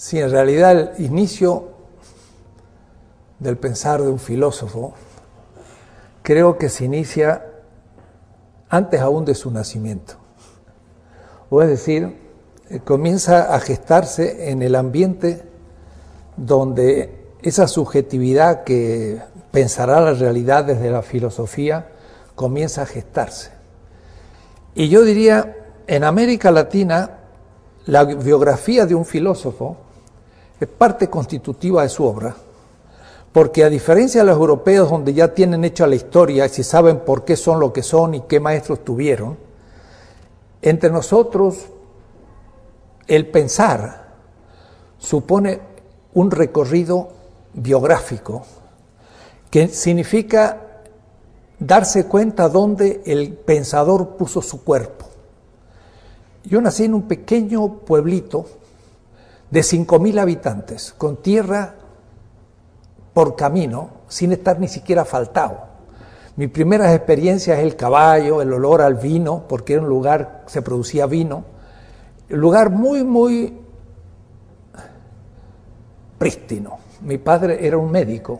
Sí, en realidad el inicio del pensar de un filósofo creo que se inicia antes aún de su nacimiento. O es decir, eh, comienza a gestarse en el ambiente donde esa subjetividad que pensará la realidad desde la filosofía comienza a gestarse. Y yo diría, en América Latina, la biografía de un filósofo es parte constitutiva de su obra, porque a diferencia de los europeos donde ya tienen hecha la historia y si saben por qué son lo que son y qué maestros tuvieron, entre nosotros el pensar supone un recorrido biográfico que significa darse cuenta dónde el pensador puso su cuerpo. Yo nací en un pequeño pueblito de 5.000 habitantes, con tierra por camino, sin estar ni siquiera faltado. Mi primera experiencia es el caballo, el olor al vino, porque era un lugar, se producía vino, un lugar muy, muy prístino. Mi padre era un médico,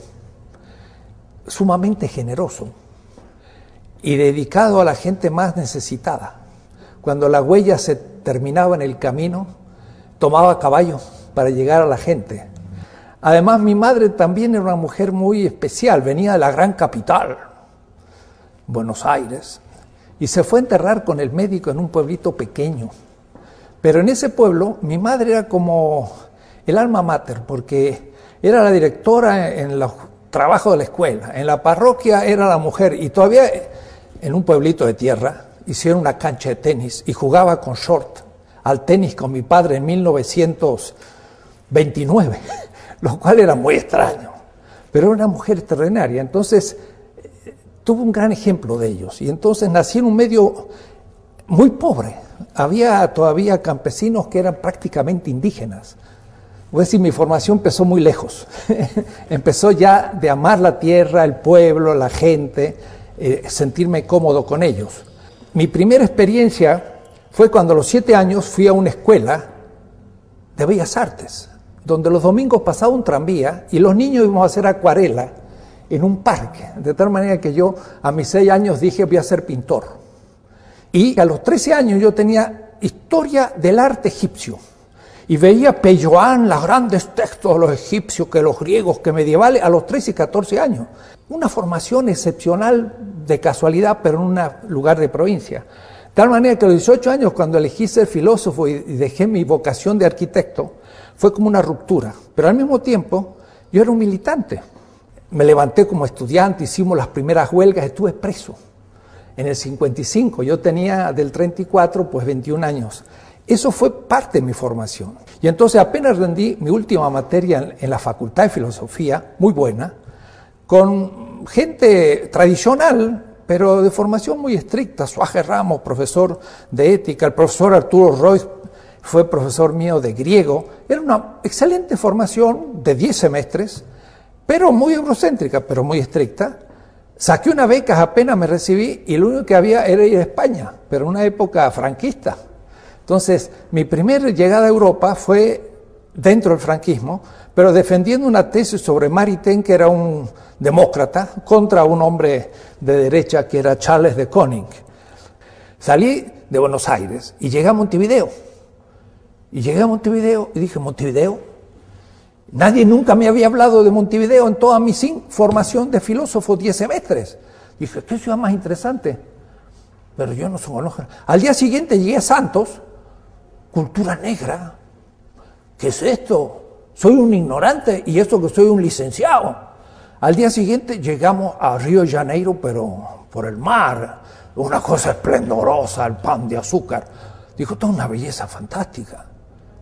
sumamente generoso y dedicado a la gente más necesitada. Cuando la huella se terminaba en el camino, tomaba caballo para llegar a la gente. Además, mi madre también era una mujer muy especial, venía de la gran capital, Buenos Aires, y se fue a enterrar con el médico en un pueblito pequeño. Pero en ese pueblo mi madre era como el alma mater, porque era la directora en los trabajos de la escuela, en la parroquia era la mujer, y todavía en un pueblito de tierra hicieron una cancha de tenis y jugaba con short al tenis con mi padre en 1929, lo cual era muy extraño. Pero era una mujer extraordinaria, entonces eh, tuvo un gran ejemplo de ellos. Y entonces nací en un medio muy pobre. Había todavía campesinos que eran prácticamente indígenas. Voy a decir, mi formación empezó muy lejos. empezó ya de amar la tierra, el pueblo, la gente, eh, sentirme cómodo con ellos. Mi primera experiencia fue cuando a los siete años fui a una escuela de bellas artes, donde los domingos pasaba un tranvía y los niños íbamos a hacer acuarela en un parque, de tal manera que yo a mis seis años dije voy a ser pintor. Y a los trece años yo tenía historia del arte egipcio y veía Peyoán, los grandes textos de los egipcios, que los griegos, que medievales, a los 13 y 14 años. Una formación excepcional de casualidad, pero en un lugar de provincia. Tal manera que a los 18 años, cuando elegí ser filósofo y dejé mi vocación de arquitecto, fue como una ruptura. Pero al mismo tiempo, yo era un militante. Me levanté como estudiante, hicimos las primeras huelgas, estuve preso. En el 55, yo tenía del 34, pues 21 años. Eso fue parte de mi formación. Y entonces apenas rendí mi última materia en la Facultad de Filosofía, muy buena, con gente tradicional, pero de formación muy estricta. Suaje Ramos, profesor de ética, el profesor Arturo Roy fue profesor mío de griego. Era una excelente formación de 10 semestres, pero muy eurocéntrica, pero muy estricta. Saqué una beca, apenas me recibí, y lo único que había era ir a España, pero en una época franquista. Entonces, mi primera llegada a Europa fue dentro del franquismo, pero defendiendo una tesis sobre Maritain, que era un demócrata, contra un hombre de derecha que era Charles de Koning. Salí de Buenos Aires y llegué a Montevideo. Y llegué a Montevideo y dije, Montevideo, nadie nunca me había hablado de Montevideo en toda mi formación de filósofo, 10 semestres. Dije, ¿qué ciudad más interesante? Pero yo no soy conozco. Al día siguiente llegué a Santos, cultura negra. ¿Qué es esto? Soy un ignorante y esto que soy un licenciado. Al día siguiente llegamos a Río de Janeiro, pero por el mar, una cosa esplendorosa, el pan de azúcar. Dijo, toda una belleza fantástica.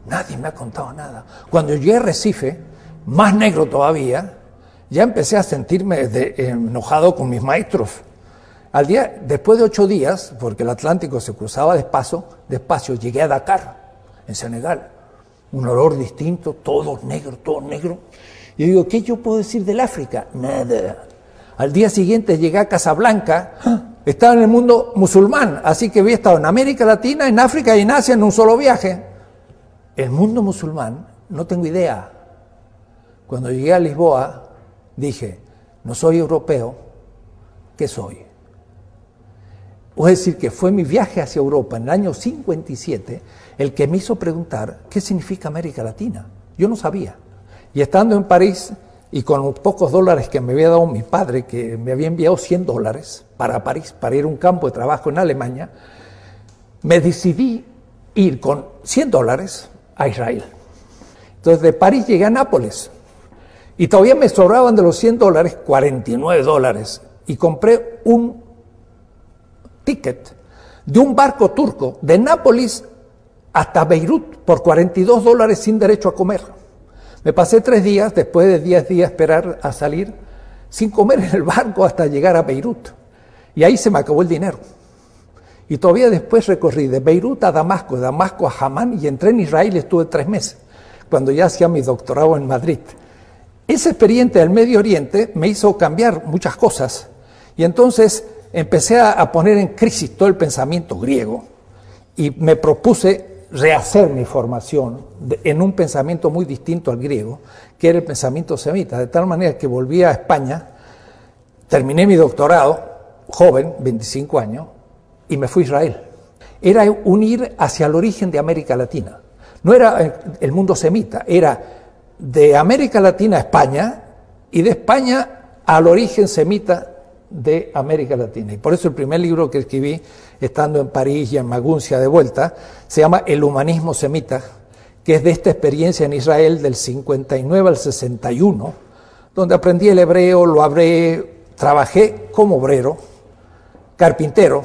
Nadie me ha contado nada. Cuando llegué a Recife, más negro todavía, ya empecé a sentirme enojado con mis maestros. Al día, después de ocho días, porque el Atlántico se cruzaba despacio, despacio, llegué a Dakar, en Senegal. Un olor distinto, todo negro, todo negro. Y digo, ¿qué yo puedo decir del África? Nada. Al día siguiente llegué a Casablanca, estaba en el mundo musulmán, así que había estado en América Latina, en África y en Asia en un solo viaje. El mundo musulmán, no tengo idea. Cuando llegué a Lisboa, dije, no soy europeo, ¿qué soy? Es decir, que fue mi viaje hacia Europa en el año 57 el que me hizo preguntar qué significa América Latina. Yo no sabía. Y estando en París y con los pocos dólares que me había dado mi padre, que me había enviado 100 dólares para París, para ir a un campo de trabajo en Alemania, me decidí ir con 100 dólares a Israel. Entonces de París llegué a Nápoles y todavía me sobraban de los 100 dólares 49 dólares y compré un ticket de un barco turco de Nápoles hasta Beirut por 42 dólares sin derecho a comer. Me pasé tres días, después de 10 días esperar a salir, sin comer en el barco hasta llegar a Beirut. Y ahí se me acabó el dinero. Y todavía después recorrí de Beirut a Damasco, de Damasco a Hamán y entré en Israel y estuve tres meses, cuando ya hacía mi doctorado en Madrid. Esa experiencia del Medio Oriente me hizo cambiar muchas cosas y entonces empecé a poner en crisis todo el pensamiento griego y me propuse rehacer mi formación en un pensamiento muy distinto al griego, que era el pensamiento semita, de tal manera que volví a España, terminé mi doctorado, joven, 25 años, y me fui a Israel. Era unir hacia el origen de América Latina. No era el mundo semita, era de América Latina a España y de España al origen semita de América Latina. Y por eso el primer libro que escribí, estando en París y en Maguncia de vuelta, se llama El humanismo semita, que es de esta experiencia en Israel del 59 al 61, donde aprendí el hebreo, lo hablé, trabajé como obrero, carpintero,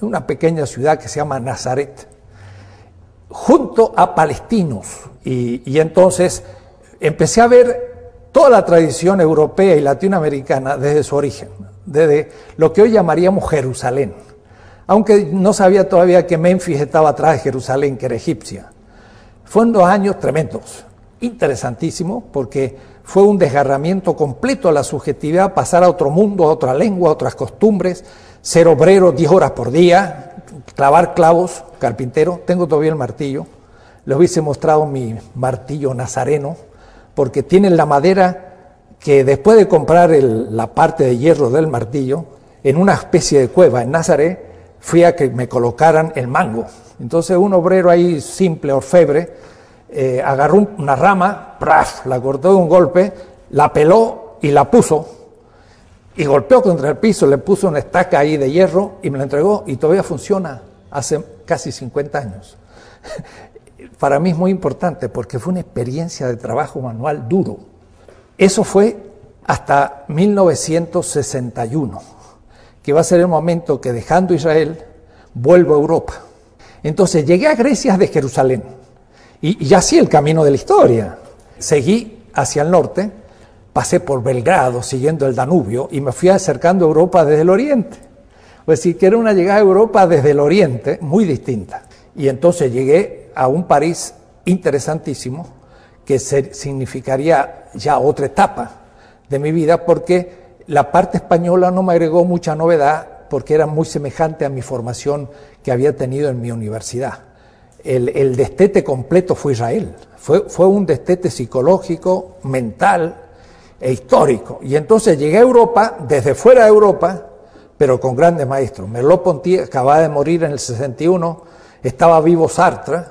en una pequeña ciudad que se llama Nazaret, junto a palestinos. Y, y entonces empecé a ver toda la tradición europea y latinoamericana desde su origen desde lo que hoy llamaríamos Jerusalén, aunque no sabía todavía que Memphis estaba atrás de Jerusalén, que era egipcia. Fueron dos años tremendos, interesantísimos, porque fue un desgarramiento completo a la subjetividad, pasar a otro mundo, a otra lengua, a otras costumbres, ser obrero 10 horas por día, clavar clavos, carpintero, tengo todavía el martillo, les hubiese mostrado mi martillo nazareno, porque tienen la madera que después de comprar la parte de hierro del martillo, en una especie de cueva en Nazaret, fui a que me colocaran el mango. Entonces un obrero ahí simple, orfebre, eh, agarró una rama, la cortó de un golpe, la peló y la puso, y golpeó contra el piso, le puso una estaca ahí de hierro y me la entregó y todavía funciona hace casi 50 años. Para mí es muy importante porque fue una experiencia de trabajo manual duro eso fue hasta 1961, que va a ser el momento que dejando Israel vuelvo a Europa. Entonces llegué a Grecia de Jerusalén y, ya así el camino de la historia. Seguí hacia el norte, pasé por Belgrado siguiendo el Danubio y me fui acercando a Europa desde el oriente. Es decir, que era una llegada a Europa desde el oriente muy distinta. Y entonces llegué a un París interesantísimo, que significaría ya otra etapa de mi vida, porque la parte española no me agregó mucha novedad, porque era muy semejante a mi formación que había tenido en mi universidad. El, destete completo fue Israel, fue, un destete psicológico, mental e histórico. Y entonces llegué a Europa, desde fuera de Europa, pero con grandes maestros. Merleau-Ponty acababa de morir en el 61, estaba vivo Sartre,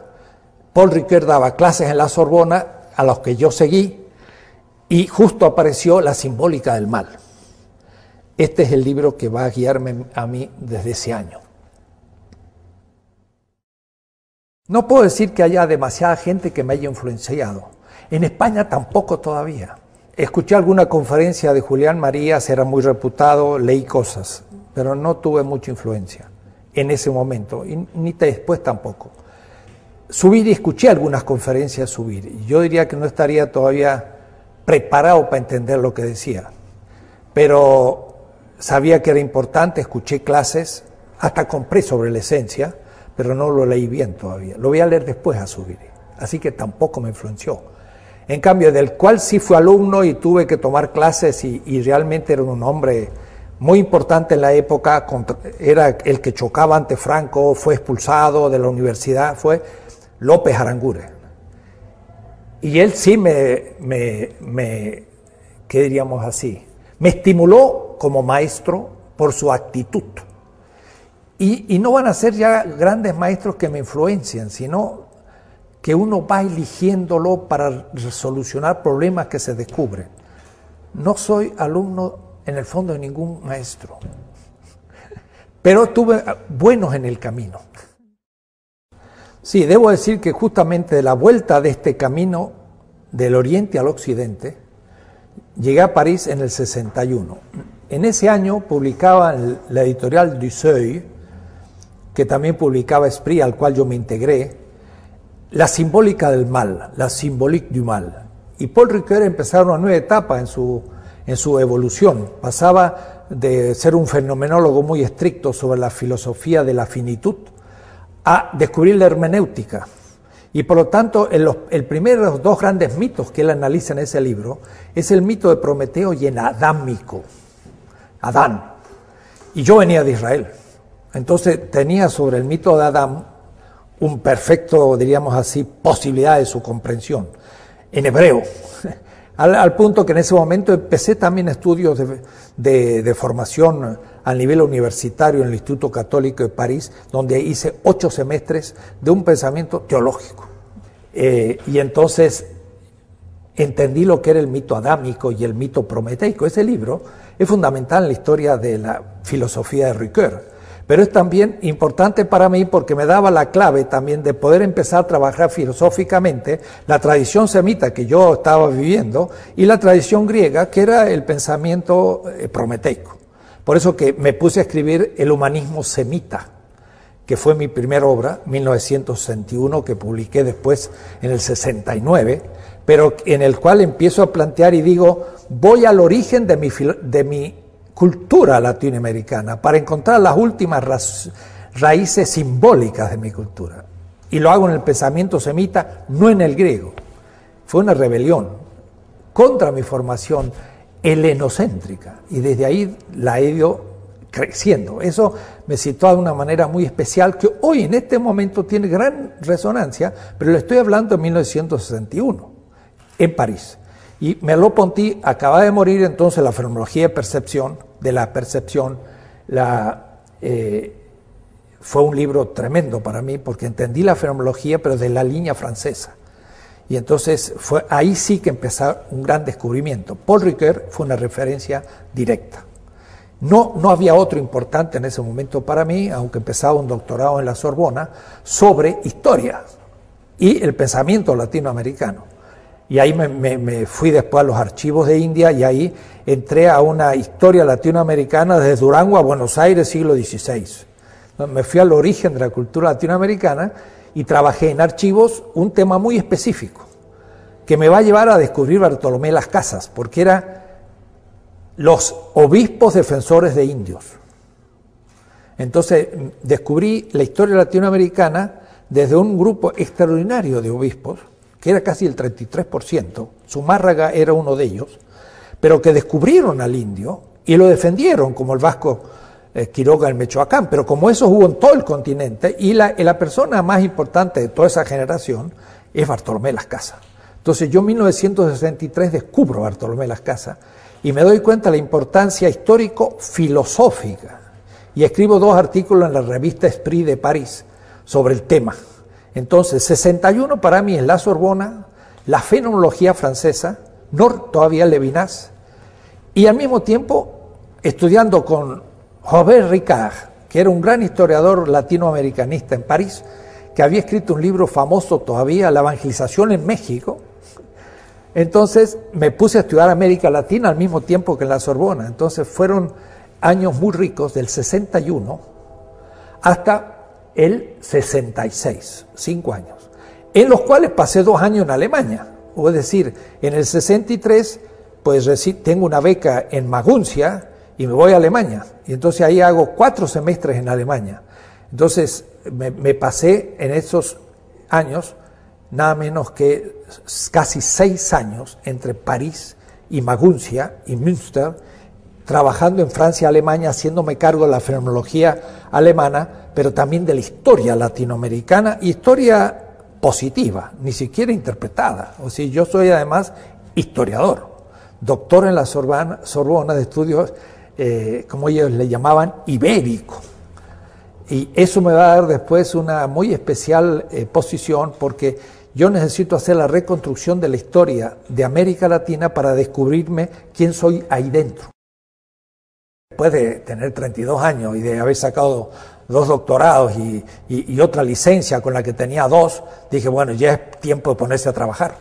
Paul Ricoeur daba clases en la Sorbona a los que yo seguí y justo apareció la simbólica del mal. Este es el libro que va a guiarme a mí desde ese año. No puedo decir que haya demasiada gente que me haya influenciado. En España tampoco todavía. Escuché alguna conferencia de Julián Marías, era muy reputado, leí cosas, pero no tuve mucha influencia en ese momento, y ni después tampoco. Subir y escuché algunas conferencias subir, yo diría que no estaría todavía preparado para entender lo que decía, pero sabía que era importante, escuché clases, hasta compré sobre la esencia, pero no lo leí bien todavía. Lo voy a leer después a subir, así que tampoco me influenció. En cambio, del cual sí fui alumno y tuve que tomar clases y, realmente era un hombre muy importante en la época, era el que chocaba ante Franco, fue expulsado de la universidad, fue López Arangure. Y él sí me, me, me ¿qué diríamos así? Me estimuló como maestro por su actitud. Y, no van a ser ya grandes maestros que me influencien, sino que uno va eligiéndolo para solucionar problemas que se descubren. No soy alumno en el fondo de ningún maestro, pero tuve buenos en el camino. Sí, debo decir que justamente de la vuelta de este camino del oriente al occidente, llegué a París en el 61. En ese año publicaba la editorial du que también publicaba Esprit, al cual yo me integré, La simbólica del mal, la symbolique du mal. Y Paul Ricoeur empezaba una nueva etapa en su, en su evolución. Pasaba de ser un fenomenólogo muy estricto sobre la filosofía de la finitud a descubrir la hermenéutica. Y por lo tanto, el, el primero de los dos grandes mitos que él analiza en ese libro es el mito de Prometeo y en adámico. Adán. Y yo venía de Israel. Entonces tenía sobre el mito de Adán un perfecto, diríamos así, posibilidad de su comprensión, en hebreo, al, punto que en ese momento empecé también estudios de, formación a nivel universitario en el Instituto Católico de París, donde hice ocho semestres de un pensamiento teológico. Eh, y entonces entendí lo que era el mito adámico y el mito prometeico. Ese libro es fundamental en la historia de la filosofía de Ricoeur pero es también importante para mí porque me daba la clave también de poder empezar a trabajar filosóficamente la tradición semita que yo estaba viviendo y la tradición griega que era el pensamiento eh, prometeico. Por eso que me puse a escribir el humanismo semita, que fue mi primera obra, 1961, que publiqué después en el 69, pero en el cual empiezo a plantear y digo, voy al origen de mi, cultura latinoamericana para encontrar las últimas raíces simbólicas de mi cultura. Y lo hago en el pensamiento semita, no en el griego. Fue una rebelión contra mi formación helenocéntrica y desde ahí la he ido creciendo. Eso me sitúa de una manera muy especial que hoy en este momento tiene gran resonancia, pero le estoy hablando en 1961, en París. Y Merleau-Ponty acaba de morir entonces la fenomenología de percepción, de la percepción, eh, fue un libro tremendo para mí porque entendí la fenomenología pero de la línea francesa. Y entonces fue ahí sí que empezó un gran descubrimiento. Paul Ricoeur fue una referencia directa. No, no había otro importante en ese momento para mí, aunque empezaba un doctorado en la Sorbona, sobre historia y el pensamiento latinoamericano. Y ahí me, fui después a los archivos de India y ahí entré a una historia latinoamericana desde Durango a Buenos Aires, siglo XVI. Me fui al origen de la cultura latinoamericana y trabajé en archivos un tema muy específico, que me va a llevar a descubrir Bartolomé Las Casas, porque era los obispos defensores de indios. Entonces descubrí la historia latinoamericana desde un grupo extraordinario de obispos, que era casi el 33%, Zumárraga era uno de ellos, pero que descubrieron al indio y lo defendieron, como el vasco eh, Quiroga en Mechoacán, pero como eso hubo en todo el continente, y la, la persona más importante de toda esa generación es Bartolomé Las Casas. Entonces yo en 1963 descubro Bartolomé Las Casas y me doy cuenta de la importancia histórico-filosófica. Y escribo dos artículos en la revista Esprit de París sobre el tema. Entonces, 61 para mí es la Sorbona, la fenomenología francesa, no todavía Levinas, y al mismo tiempo estudiando con Robert Ricard, que era un gran historiador latinoamericanista en París, que había escrito un libro famoso todavía, La Evangelización en México. Entonces me puse a estudiar América Latina al mismo tiempo que en la Sorbona. Entonces fueron años muy ricos, del 61 hasta el 66, cinco años, en los cuales pasé dos años en Alemania. Es decir, en el 63, pues tengo una beca en Maguncia y me voy a Alemania. Y entonces ahí hago cuatro semestres en Alemania. Entonces me, me pasé en esos años nada menos que casi seis años entre París y Maguncia y Münster, trabajando en Francia y Alemania, haciéndome cargo de la fenomenología alemana, pero también de la historia latinoamericana, historia positiva, ni siquiera interpretada. O sea, yo soy además historiador, doctor en la Sorbona, Sorbona de estudios, eh, como ellos le llamaban, ibérico. Y eso me va a dar después una muy especial eh, posición porque yo necesito hacer la reconstrucción de la historia de América Latina para descubrirme quién soy ahí dentro. Después de tener 32 años y de haber sacado dos doctorados y, otra licencia con la que tenía dos, dije, bueno, ya es tiempo de ponerse a trabajar.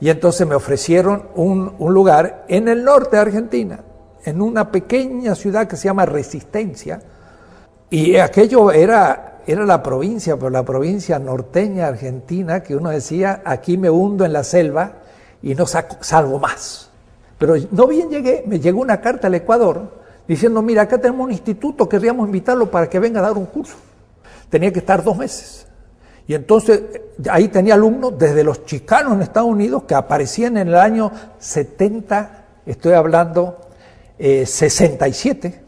Y entonces me ofrecieron un, lugar en el norte de Argentina, en una pequeña ciudad que se llama Resistencia, y aquello era, era la provincia, pero la provincia norteña argentina, que uno decía, aquí me hundo en la selva y no salgo más. Pero no bien llegué, me llegó una carta al Ecuador diciendo, mira, acá tenemos un instituto, querríamos invitarlo para que venga a dar un curso. Tenía que estar dos meses. Y entonces ahí tenía alumnos desde los chicanos en Estados Unidos que aparecían en el año 70, estoy hablando 67, eh,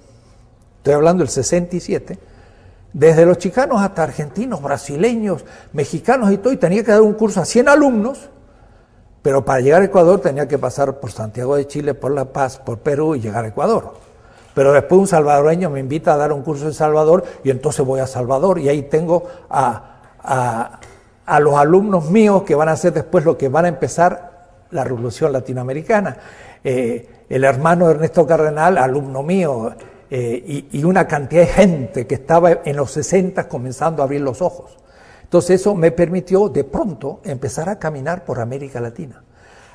estoy hablando del 67, desde los chicanos hasta argentinos, brasileños, mexicanos y todo, y tenía que dar un curso a 100 alumnos, pero para llegar a Ecuador tenía que pasar por Santiago de Chile, por La Paz, por Perú y llegar a Ecuador. Pero después un salvadoreño me invita a dar un curso en Salvador y entonces voy a Salvador y ahí tengo a, los alumnos míos que van a hacer después lo que van a empezar la revolución latinoamericana. Eh, el hermano Ernesto Cardenal, alumno mío, eh, y, una cantidad de gente que estaba en los 60 comenzando a abrir los ojos. Entonces eso me permitió de pronto empezar a caminar por América Latina,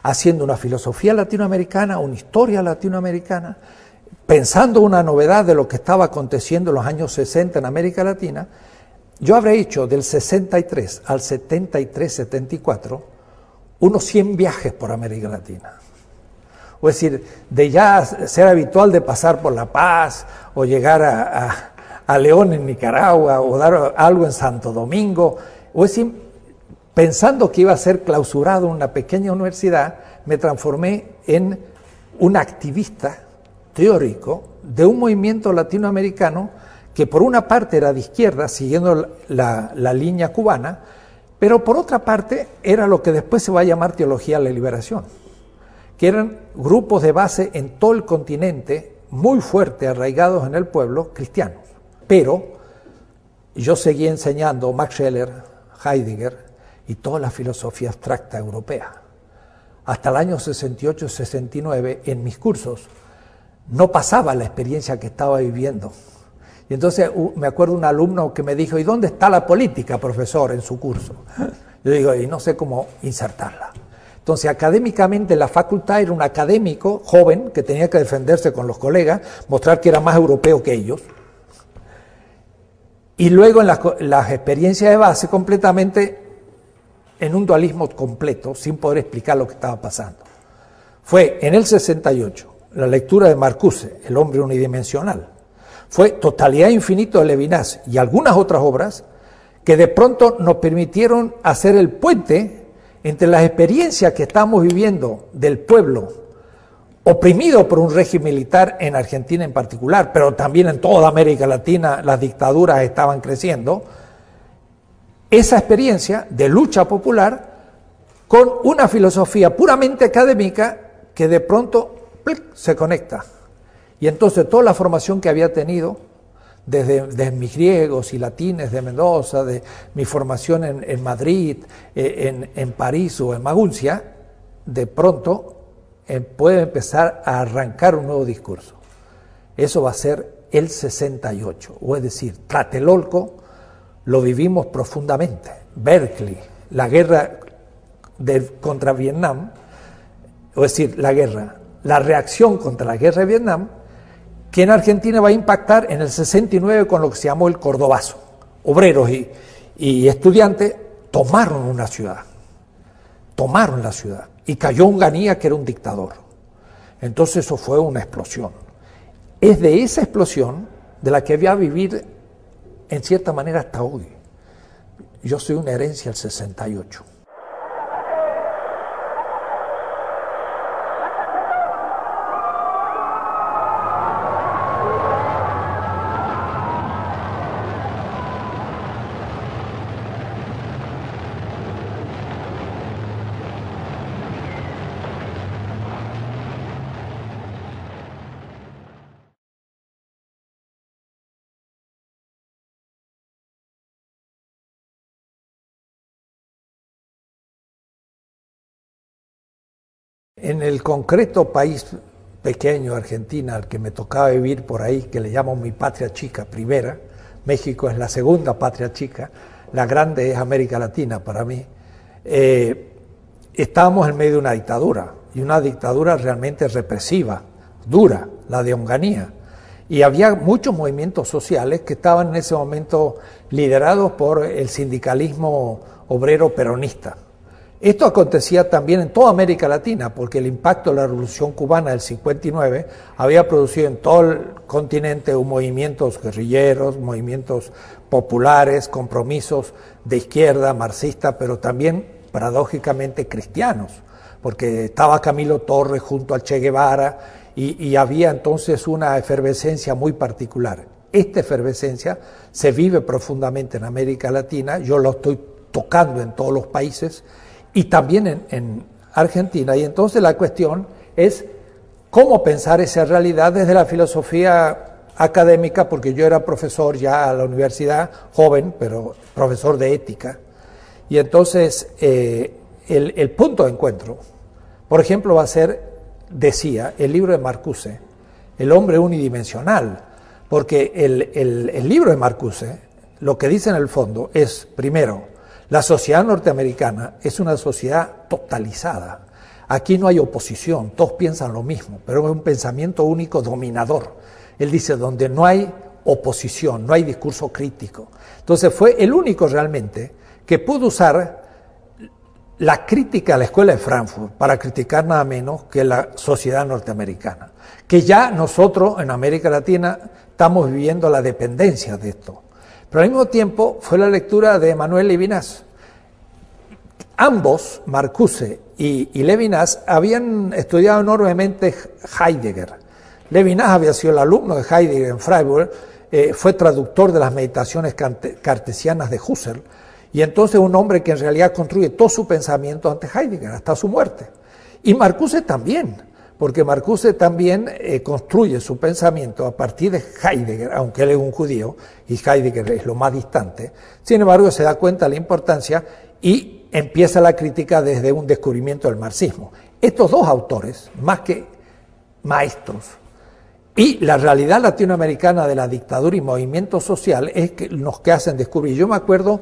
haciendo una filosofía latinoamericana, una historia latinoamericana, pensando una novedad de lo que estaba aconteciendo en los años 60 en América Latina, yo habré hecho del 63 al 73-74 unos 100 viajes por América Latina. O es decir, de ya ser habitual de pasar por La Paz o llegar a, a León en Nicaragua o dar algo en Santo Domingo, o es decir, pensando que iba a ser clausurado en una pequeña universidad, me transformé en un activista teórico de un movimiento latinoamericano que por una parte era de izquierda, siguiendo la, línea cubana, pero por otra parte era lo que después se va a llamar teología de la liberación, que eran grupos de base en todo el continente muy fuerte, arraigados en el pueblo, cristianos. Pero yo seguí enseñando Max Scheler, Heidegger y toda la filosofía abstracta europea. Hasta el año 68-69, en mis cursos, no pasaba la experiencia que estaba viviendo. Y entonces me acuerdo un alumno que me dijo, ¿y dónde está la política, profesor, en su curso? Yo digo, y no sé cómo insertarla. Entonces, académicamente, la facultad era un académico joven que tenía que defenderse con los colegas, mostrar que era más europeo que ellos. Y luego en las, las experiencias de base, completamente en un dualismo completo, sin poder explicar lo que estaba pasando. Fue en el 68, la lectura de Marcuse, El hombre unidimensional. Fue Totalidad Infinito de Levinas y algunas otras obras que de pronto nos permitieron hacer el puente entre las experiencias que estamos viviendo del pueblo oprimido por un régimen militar en Argentina en particular, pero también en toda América Latina las dictaduras estaban creciendo, esa experiencia de lucha popular con una filosofía puramente académica que de pronto se conecta. Y entonces toda la formación que había tenido, desde, mis griegos y latines de Mendoza, de mi formación en, Madrid, eh, en, París o en Maguncia, de pronto eh, puede empezar a arrancar un nuevo discurso. Eso va a ser el 68, o es decir, Tlatelolco lo vivimos profundamente. Berkeley, la guerra contra Vietnam, es decir, la guerra, la reacción contra la guerra de Vietnam, que en Argentina va a impactar en el 69 con lo que se llamó el Cordobazo. Obreros y, estudiantes tomaron una ciudad, tomaron la ciudad, y cayó un Ganía que era un dictador. Entonces eso fue una explosión. Es de esa explosión de la que voy a vivir en cierta manera hasta hoy. Yo soy una herencia del 68. En el concreto país pequeño, Argentina, al que me tocaba vivir por ahí, que le llamo mi patria chica primera, México es la segunda patria chica, la grande es América Latina para mí, eh, estábamos en medio de una dictadura, y una dictadura realmente represiva, dura, la de Onganía. Y había muchos movimientos sociales que estaban en ese momento liderados por el sindicalismo obrero peronista. Esto acontecía también en toda América Latina, porque el impacto de la Revolución Cubana del 59 había producido en todo el continente movimientos guerrilleros, movimientos populares, compromisos de izquierda, marxista, pero también paradójicamente cristianos, porque estaba Camilo Torres junto al Che Guevara y, y había entonces una efervescencia muy particular. Esta efervescencia se vive profundamente en América Latina, yo lo estoy tocando en todos los países, y también en, Argentina. Y entonces la cuestión es cómo pensar esa realidad desde la filosofía académica, porque yo era profesor ya a la universidad, joven, pero profesor de ética. Y entonces eh, el, punto de encuentro, por ejemplo, va a ser, decía, el libro de Marcuse, El hombre unidimensional, porque el, el libro de Marcuse lo que dice en el fondo es, primero, la sociedad norteamericana es una sociedad totalizada. Aquí no hay oposición, todos piensan lo mismo, pero es un pensamiento único dominador. Él dice, donde no hay oposición, no hay discurso crítico. Entonces fue el único realmente que pudo usar la crítica a la escuela de Frankfurt para criticar nada menos que la sociedad norteamericana. Que ya nosotros en América Latina estamos viviendo la dependencia de esto. Pero al mismo tiempo fue la lectura de Manuel Levinas. Ambos, Marcuse y, Levinas, habían estudiado enormemente Heidegger. Levinas había sido el alumno de Heidegger en Freiburg, eh, fue traductor de las meditaciones cartesianas de Husserl, y entonces un hombre que en realidad construye todo su pensamiento ante Heidegger, hasta su muerte. Y Marcuse también porque Marcuse también eh, construye su pensamiento a partir de Heidegger, aunque él es un judío y Heidegger es lo más distante, sin embargo se da cuenta de la importancia y empieza la crítica desde un descubrimiento del marxismo. Estos dos autores, más que maestros, y la realidad latinoamericana de la dictadura y movimiento social es que los que hacen descubrir. Yo me acuerdo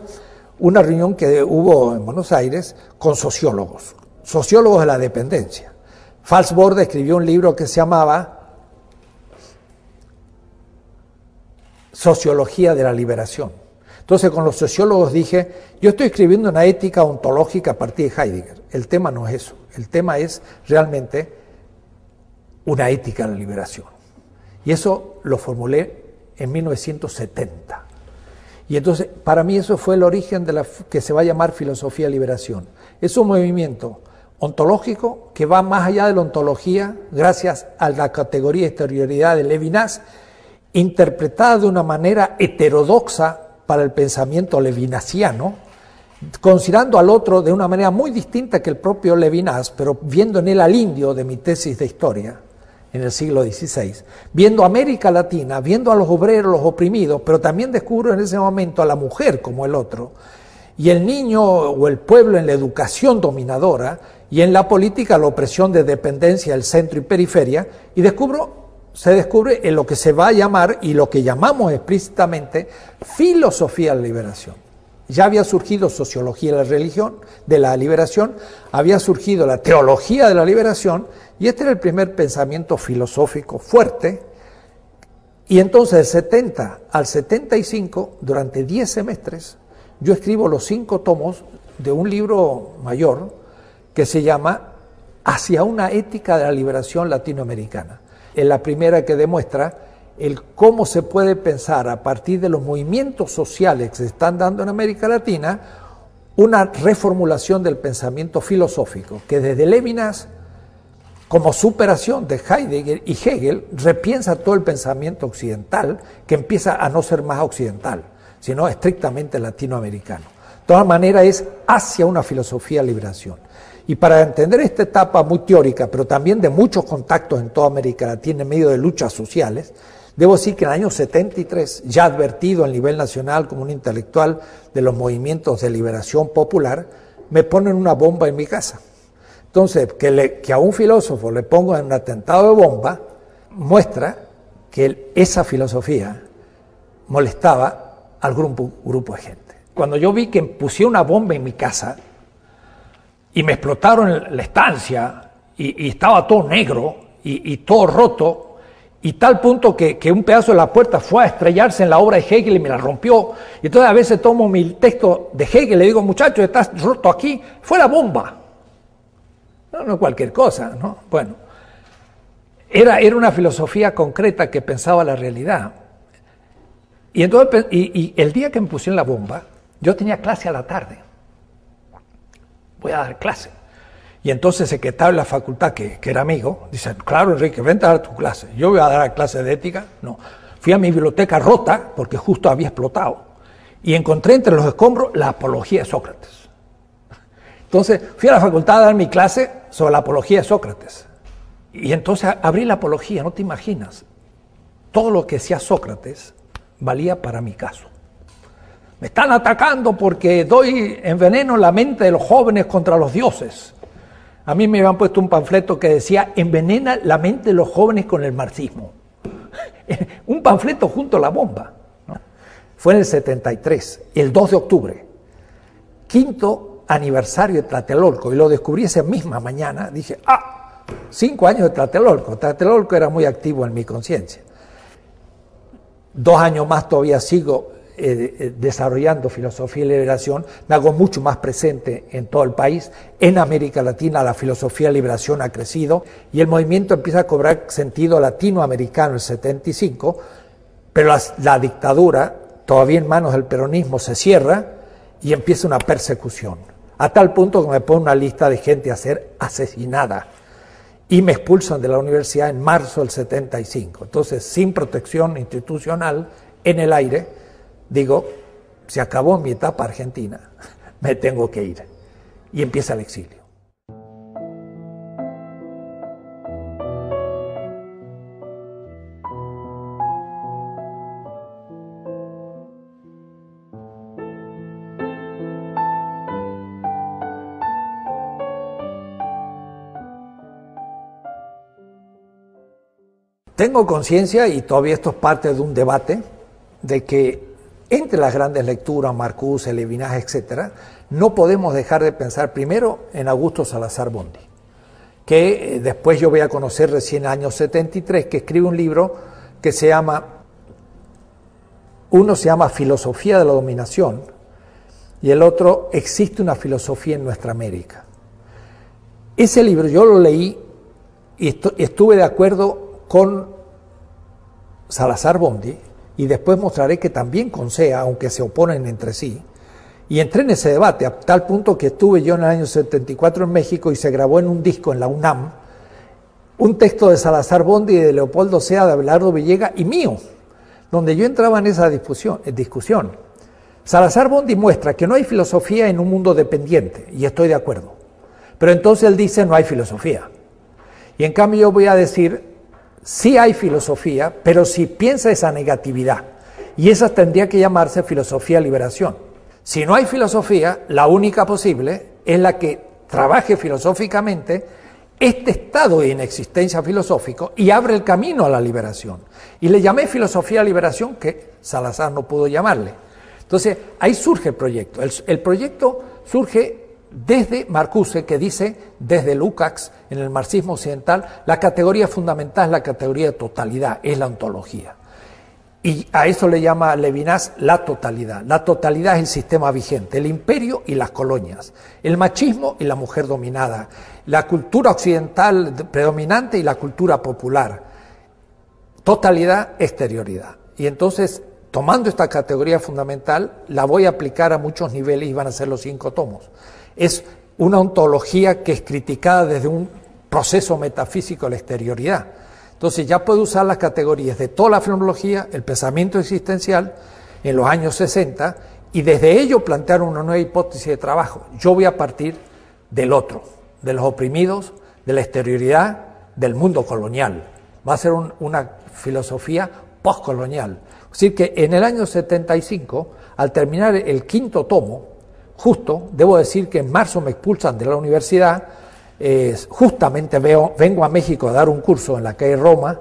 una reunión que hubo en Buenos Aires con sociólogos, sociólogos de la dependencia Falsborg escribió un libro que se llamaba Sociología de la Liberación. Entonces con los sociólogos dije, yo estoy escribiendo una ética ontológica a partir de Heidegger. El tema no es eso, el tema es realmente una ética de la liberación. Y eso lo formulé en 1970. Y entonces, para mí eso fue el origen de la que se va a llamar filosofía de liberación. Es un movimiento ontológico que va más allá de la ontología, gracias a la categoría de exterioridad de Levinas, interpretada de una manera heterodoxa para el pensamiento levinasiano, considerando al otro de una manera muy distinta que el propio Levinas, pero viendo en él al indio de mi tesis de historia en el siglo XVI, viendo América Latina, viendo a los obreros, los oprimidos, pero también descubro en ese momento a la mujer como el otro, y el niño o el pueblo en la educación dominadora y en la política la opresión de dependencia del centro y periferia, y descubro se descubre en lo que se va a llamar y lo que llamamos explícitamente filosofía de la liberación. Ya había surgido sociología de la religión, de la liberación, había surgido la teología de la liberación, y este era el primer pensamiento filosófico fuerte. Y entonces del 70 al 75, durante 10 semestres, yo escribo los cinco tomos de un libro mayor que se llama Hacia una ética de la liberación latinoamericana. Es la primera que demuestra el cómo se puede pensar a partir de los movimientos sociales que se están dando en América Latina una reformulación del pensamiento filosófico, que desde Levinas, como superación de Heidegger y Hegel, repiensa todo el pensamiento occidental, que empieza a no ser más occidental, sino estrictamente latinoamericano. De todas maneras, es hacia una filosofía de liberación. Y para entender esta etapa muy teórica, pero también de muchos contactos en toda América Latina en medio de luchas sociales, debo decir que en el año 73, ya advertido a nivel nacional como un intelectual de los movimientos de liberación popular, me ponen una bomba en mi casa. Entonces, que, que a un filósofo le pongan un atentado de bomba, muestra que esa filosofía molestaba al grupo, grupo de gente. Cuando yo vi que pusieron una bomba en mi casa y me explotaron la estancia y, estaba todo negro y, todo roto, y tal punto que, un pedazo de la puerta fue a estrellarse en la obra de Hegel y me la rompió. Y entonces a veces tomo mi texto de Hegel y le digo, muchachos, estás roto aquí, fue la bomba. No, no cualquier cosa, ¿no? Bueno, era, era una filosofía concreta que pensaba la realidad. Y, entonces, y, el día que me pusieron la bomba, yo tenía clase a la tarde. Voy a dar clase. Y entonces el secretario de la facultad, que, era amigo, dice, claro, Enrique, vente a dar tu clase. Yo voy a dar clase de ética. No. Fui a mi biblioteca rota, porque justo había explotado, y encontré entre los escombros la apología de Sócrates. Entonces fui a la facultad a dar mi clase sobre la apología de Sócrates. Y entonces abrí la apología, no te imaginas. Todo lo que decía Sócrates valía para mi caso. Me están atacando porque doy enveneno la mente de los jóvenes contra los dioses. A mí me habían puesto un panfleto que decía envenena la mente de los jóvenes con el marxismo. un panfleto junto a la bomba. Fue en el 73, el 2 de octubre, quinto aniversario de Tlatelolco, y lo descubrí esa misma mañana. Dije, ah, cinco años de Tlatelolco. Tlatelolco era muy activo en mi conciencia dos años más todavía sigo eh, eh, desarrollando filosofía y liberación, me hago mucho más presente en todo el país. En América Latina la filosofía de liberación ha crecido y el movimiento empieza a cobrar sentido latinoamericano en el 75, pero la, dictadura, todavía en manos del peronismo, se cierra y empieza una persecución. A tal punto que me pone una lista de gente a ser asesinada y me expulsan de la universidad en marzo del 75. Entonces, sin protección institucional, en el aire, digo, se acabó mi etapa argentina, me tengo que ir. Y empieza el exilio. Tengo conciencia, y todavía esto es parte de un debate, de que entre las grandes lecturas, Marcuse, Levinas, etc., no podemos dejar de pensar primero en Augusto Salazar Bondi, que eh, después yo voy a conocer recién en el año 73, que escribe un libro que se llama, uno se llama Filosofía de la Dominación, y el otro, Existe una filosofía en nuestra América. Ese libro yo lo leí y estuve de acuerdo con Salazar Bondi y después mostraré que también con SEA, aunque se oponen entre sí. Y entré en ese debate a tal punto que estuve yo en el año 74 en México y se grabó en un disco en la UNAM un texto de Salazar Bondi y de Leopoldo Sea, de Abelardo Villega y mío, donde yo entraba en esa discusión. discusión. Salazar Bondi muestra que no hay filosofía en un mundo dependiente, y estoy de acuerdo. Pero entonces él dice no hay filosofía. Y en cambio yo voy a decir sí hay filosofía, pero si piensa esa negatividad. Y esa tendría que llamarse filosofía liberación. Si no hay filosofía, la única posible es la que trabaje filosóficamente este estado de inexistencia filosófico y abre el camino a la liberación. Y le llamé filosofía liberación que Salazar no pudo llamarle. Entonces, ahí surge el proyecto. El, proyecto surge desde Marcuse, que dice, desde Lukács, en el marxismo occidental, la categoría fundamental es la categoría de totalidad, es la ontología. Y a eso le llama Levinas la totalidad. La totalidad es el sistema vigente, el imperio y las colonias, el machismo y la mujer dominada, la cultura occidental predominante y la cultura popular. Totalidad, exterioridad. Y entonces, tomando esta categoría fundamental, la voy a aplicar a muchos niveles y van a ser los cinco tomos. Es una ontología que es criticada desde un proceso metafísico de la exterioridad entonces ya puedo usar las categorías de toda la fenomenología, el pensamiento existencial en los años 60 y desde ello plantear una nueva hipótesis de trabajo. Yo voy a partir del otro, de los oprimidos, de la exterioridad, del mundo colonial. Va a ser una filosofía postcolonial. Es decir, que en el año 75, al terminar el quinto tomo, justo, debo decir que en marzo me expulsan de la universidad, justamente veo, vengo a México a dar un curso en la calle Roma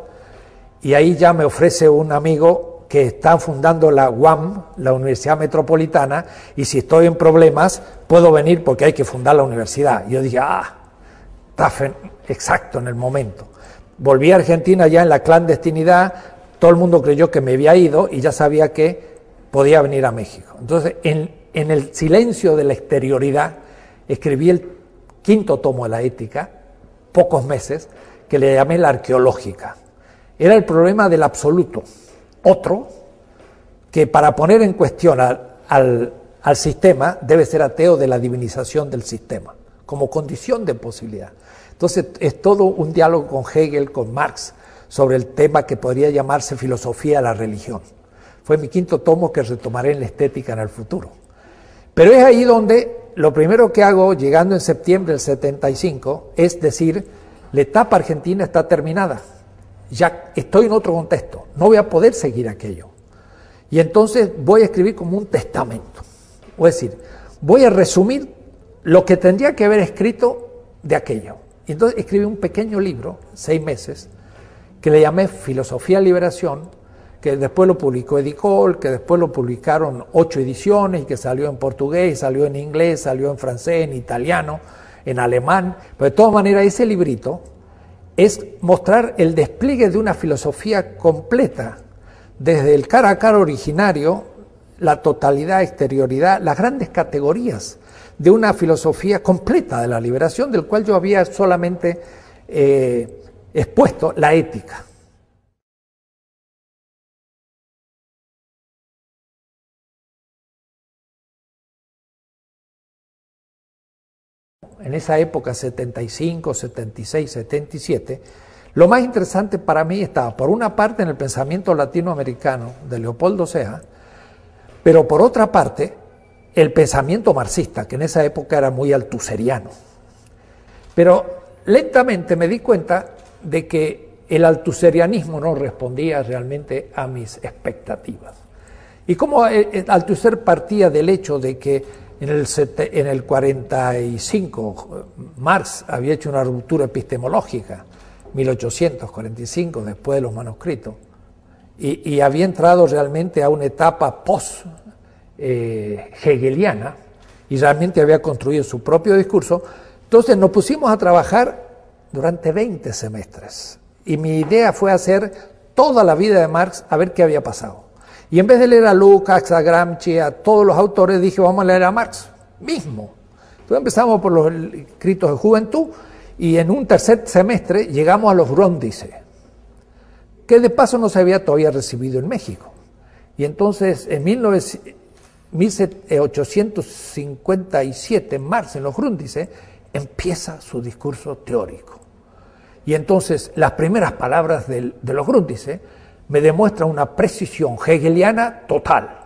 y ahí ya me ofrece un amigo que está fundando la UAM, la Universidad Metropolitana, y si estoy en problemas puedo venir porque hay que fundar la universidad. Y yo dije, ah, está exacto en el momento. Volví a Argentina ya en la clandestinidad, todo el mundo creyó que me había ido y ya sabía que podía venir a México. Entonces, en, en el silencio de la exterioridad, escribí el quinto tomo de la ética, pocos meses, que le llamé la arqueológica. Era el problema del absoluto. Otro, que para poner en cuestión al, sistema debe ser ateo de la divinización del sistema, como condición de posibilidad. Entonces es todo un diálogo con Hegel, con Marx, sobre el tema que podría llamarse filosofía de la religión. Fue mi quinto tomo que retomaré en la estética en el futuro. Pero es ahí donde lo primero que hago llegando en septiembre del 75 es decir, la etapa argentina está terminada, ya estoy en otro contexto, no voy a poder seguir aquello. Y entonces voy a escribir como un testamento, es decir, voy a resumir lo que tendría que haber escrito de aquello. Y entonces escribí un pequeño libro, seis meses, que le llamé Filosofía Liberación, que después lo publicó Edicol, que después lo publicaron ocho ediciones y que salió en portugués, salió en inglés, salió en francés, en italiano, en alemán. Pero de todas maneras, ese librito es mostrar el despliegue de una filosofía completa, desde el cara a cara originario, la totalidad, exterioridad, las grandes categorías de una filosofía completa de la liberación, del cual yo había solamente eh, expuesto la ética. En esa época, 75, 76, 77, lo más interesante para mí estaba, por una parte, en el pensamiento latinoamericano de Leopoldo Sea, pero por otra parte, el pensamiento marxista, que en esa época era muy altuseriano. Pero lentamente me di cuenta de que el altuserianismo no respondía realmente a mis expectativas. Y como Althusser partía del hecho de que en el, en el 45, Marx había hecho una ruptura epistemológica, 1845, después de los manuscritos, y, había entrado realmente a una etapa post-hegeliana, eh, y realmente había construido su propio discurso. Entonces nos pusimos a trabajar durante 20 semestres, y mi idea fue hacer toda la vida de Marx a ver qué había pasado. Y en vez de leer a Lucas, a Gramsci, a todos los autores, dije, vamos a leer a Marx mismo. Entonces empezamos por los escritos de juventud y en un tercer semestre llegamos a los Grundrisse, que de paso no se había todavía recibido en México. Y entonces en 1857, en en los Grundrisse, empieza su discurso teórico. Y entonces las primeras palabras de los Grundrisse me demuestra una precisión hegeliana total.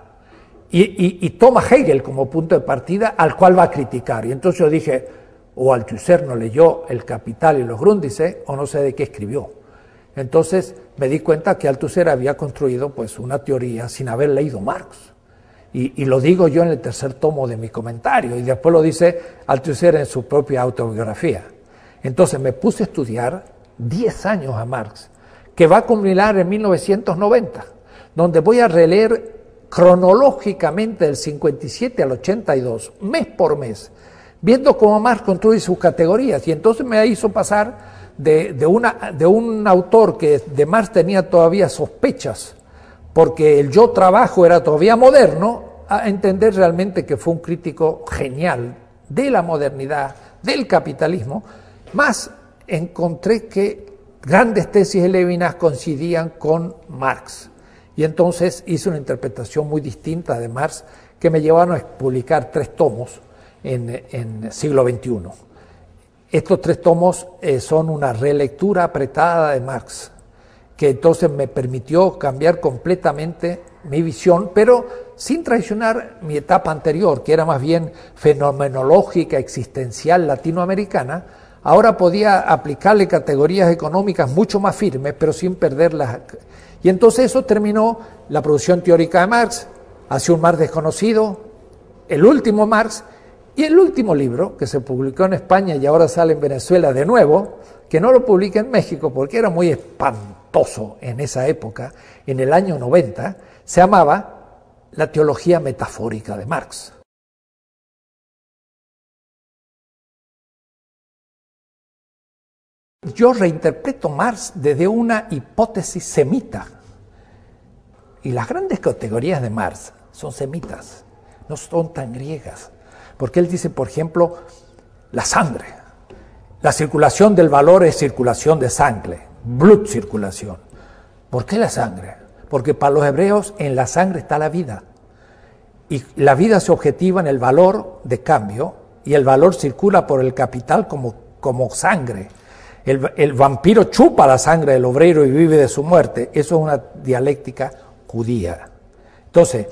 Y, toma Hegel como punto de partida al cual va a criticar. Y entonces yo dije, o Althusser no leyó El Capital y los Grundrisse, o no sé de qué escribió. Entonces me di cuenta que Althusser había construido pues una teoría sin haber leído Marx. Y, y, lo digo yo en el tercer tomo de mi comentario, y después lo dice Althusser en su propia autobiografía. Entonces me puse a estudiar 10 años a Marx, que va a culminar en 1990, donde voy a releer cronológicamente del 57 al 82, mes por mes, viendo cómo Marx construye sus categorías. Y entonces me hizo pasar de, una, de un autor que de Marx tenía todavía sospechas, porque el yo trabajo era todavía moderno, a entender realmente que fue un crítico genial de la modernidad, del capitalismo, más encontré que grandes tesis de Levinas coincidían con Marx. Y entonces hice una interpretación muy distinta de Marx que me llevaron a publicar tres tomos en, en siglo XXI. Estos tres tomos eh, son una relectura apretada de Marx, que entonces me permitió cambiar completamente mi visión, pero sin traicionar mi etapa anterior, que era más bien fenomenológica, existencial, latinoamericana, ahora podía aplicarle categorías económicas mucho más firmes, pero sin perderlas. Y entonces eso terminó la producción teórica de Marx, hacia un Marx desconocido, el último Marx, y el último libro, que se publicó en España y ahora sale en Venezuela de nuevo, que no lo publiqué en México porque era muy espantoso en esa época, en el año 90, se llamaba La teología metafórica de Marx. Yo reinterpreto Marx desde una hipótesis semita. Y las grandes categorías de Marx son semitas, no son tan griegas. Porque él dice, por ejemplo, la sangre. La circulación del valor es circulación de sangre, blood circulación. ¿Por qué la sangre? Porque para los hebreos en la sangre está la vida. Y la vida se objetiva en el valor de cambio y el valor circula por el capital como, como sangre. El, vampiro chupa la sangre del obrero y vive de su muerte. Eso es una dialéctica judía. Entonces,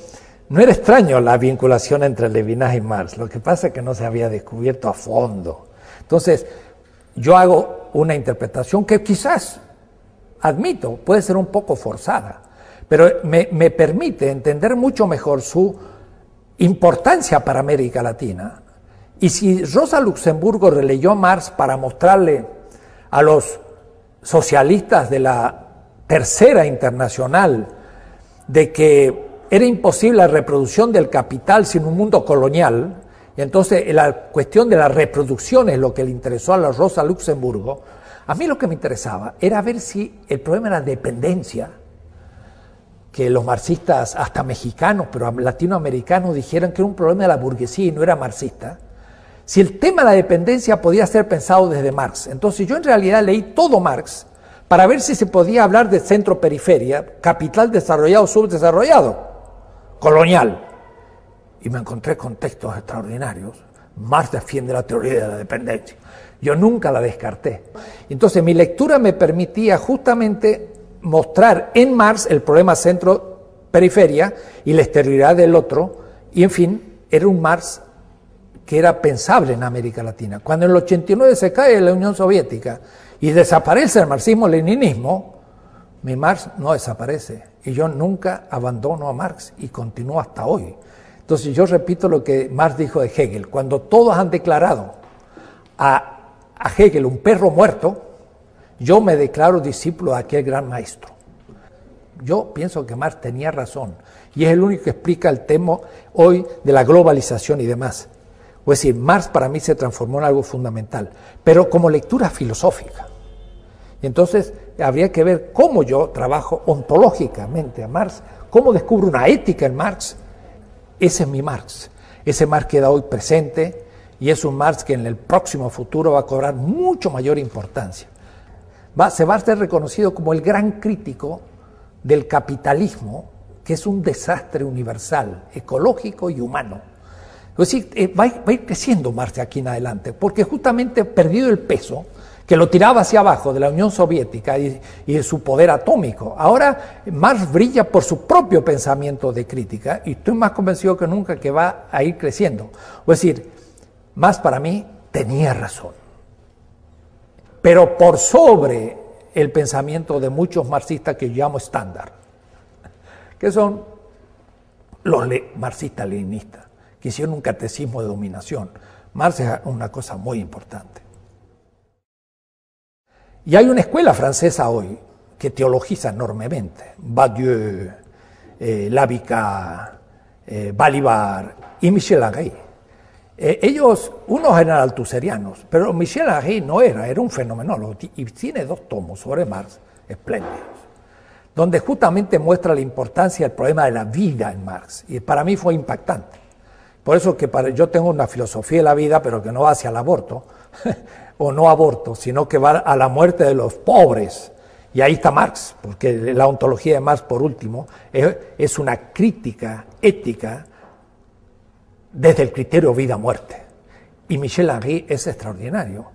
no era extraño la vinculación entre Levinas y Marx, lo que pasa es que no se había descubierto a fondo. Entonces, yo hago una interpretación que quizás, admito, puede ser un poco forzada, pero me, me permite entender mucho mejor su importancia para América Latina. Y si Rosa Luxemburgo releyó a Marx para mostrarle a los socialistas de la Tercera Internacional de que era imposible la reproducción del capital sin un mundo colonial, y entonces la cuestión de la reproducción es lo que le interesó a la Rosa Luxemburgo. A mí lo que me interesaba era ver si el problema de la dependencia, que los marxistas, hasta mexicanos, pero latinoamericanos, dijeron que era un problema de la burguesía y no era marxista, si el tema de la dependencia podía ser pensado desde Marx. Entonces yo en realidad leí todo Marx para ver si se podía hablar de centro-periferia, capital desarrollado, subdesarrollado colonial. Y me encontré con textos extraordinarios. Marx defiende la teoría de la dependencia. Yo nunca la descarté. Entonces mi lectura me permitía justamente mostrar en Marx el problema centro-periferia y la exterioridad del otro. Y en fin, era un Marx que era pensable en América Latina. Cuando en el 89 se cae la Unión Soviética y desaparece el marxismo-leninismo, mi Marx no desaparece. Y yo nunca abandono a Marx y continúo hasta hoy. Entonces yo repito lo que Marx dijo de Hegel. Cuando todos han declarado a, a Hegel un perro muerto, yo me declaro discípulo de aquel gran maestro. Yo pienso que Marx tenía razón y es el único que explica el tema hoy de la globalización y demás. Es decir, Marx para mí se transformó en algo fundamental, pero como lectura filosófica. Y entonces habría que ver cómo yo trabajo ontológicamente a Marx, cómo descubro una ética en Marx. Ese es mi Marx. Ese Marx queda hoy presente y es un Marx que en el próximo futuro va a cobrar mucho mayor importancia. Se va a ser reconocido como el gran crítico del capitalismo, que es un desastre universal, ecológico y humano. Es decir, eh, va, a ir creciendo Marx de aquí en adelante, porque justamente perdido el peso, que lo tiraba hacia abajo de la Unión Soviética y, de su poder atómico. Ahora Marx brilla por su propio pensamiento de crítica y estoy más convencido que nunca que va a ir creciendo. Es decir, más para mí tenía razón. Pero por sobre el pensamiento de muchos marxistas que yo llamo estándar, que son los marxistas-leninistas, que hicieron un catecismo de dominación. Marx es una cosa muy importante. Y hay una escuela francesa hoy que teologiza enormemente. Badieu, eh, Lavica, eh, Balibar y Michel Henry. Eh, ellos, unos eran altuserianos, pero Michel Henry no era, era un fenomenólogo y tiene dos tomos sobre Marx espléndidos, donde justamente muestra la importancia del problema de la vida en Marx. Y para mí fue impactante. Por eso que yo tengo una filosofía de la vida, pero que no va hacia el aborto, o no aborto, sino que va a la muerte de los pobres. Y ahí está Marx, porque la ontología de Marx, por último, es, una crítica ética desde el criterio vida-muerte. Y Michel Henry es extraordinario,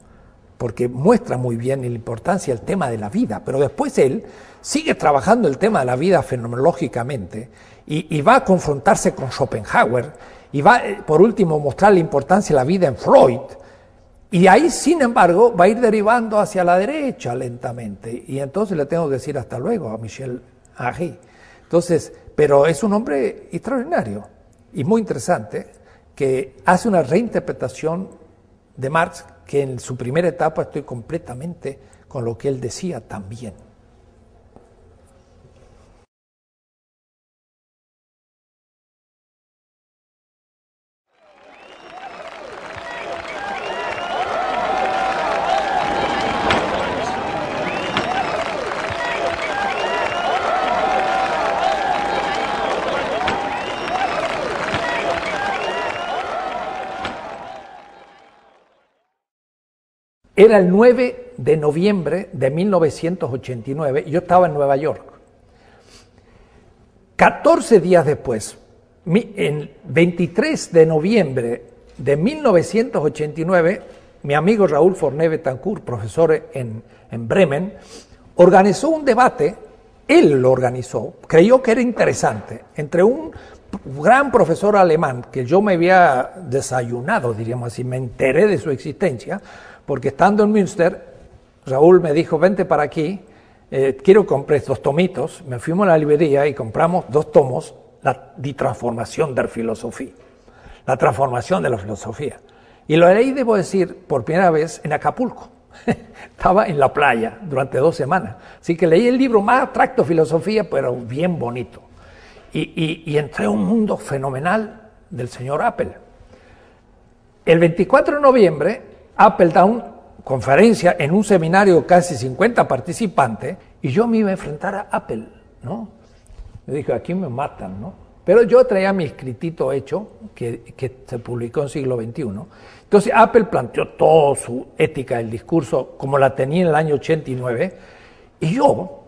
porque muestra muy bien la importancia del tema de la vida, pero después él sigue trabajando el tema de la vida fenomenológicamente y va a confrontarse con Schopenhauer y va, eh, por último, mostrar la importancia de la vida en Freud, y ahí, sin embargo, va a ir derivando hacia la derecha lentamente. Y entonces le tengo que decir hasta luego a Michel Henry. Entonces, pero es un hombre extraordinario y muy interesante que hace una reinterpretación de Marx que en su primera etapa estoy completamente con lo que él decía también. Era el 9 de noviembre de 1989 y yo estaba en Nueva York. 14 días después, el 23 de noviembre de 1989, mi amigo Raúl Forné Betancourt, profesor en, en Bremen, organizó un debate, él lo organizó, creyó que era interesante, entre un gran profesor alemán que yo me había desayunado, diríamos así, me enteré de su existencia, porque estando en Münster, Raúl me dijo, vente para aquí, eh, quiero comprar dos tomitos. Me fuimos a la librería y compramos dos tomos la, de transformación de la filosofía, la transformación de la filosofía. Y lo leí, debo decir, por primera vez en Acapulco. Estaba en la playa durante dos semanas. Así que leí el libro más abstracto filosofía, pero bien bonito. Y, y entré a un mundo fenomenal del señor Apple. El 24 de noviembre Apple da una conferencia en un seminario casi 50 participantes y yo me iba a enfrentar a Apple, ¿no? Le dije, aquí me matan, ¿no? Pero yo traía mi escritito hecho, que, que se publicó en siglo XXI. Entonces Apple planteó toda su ética del discurso como la tenía en el año 89 y yo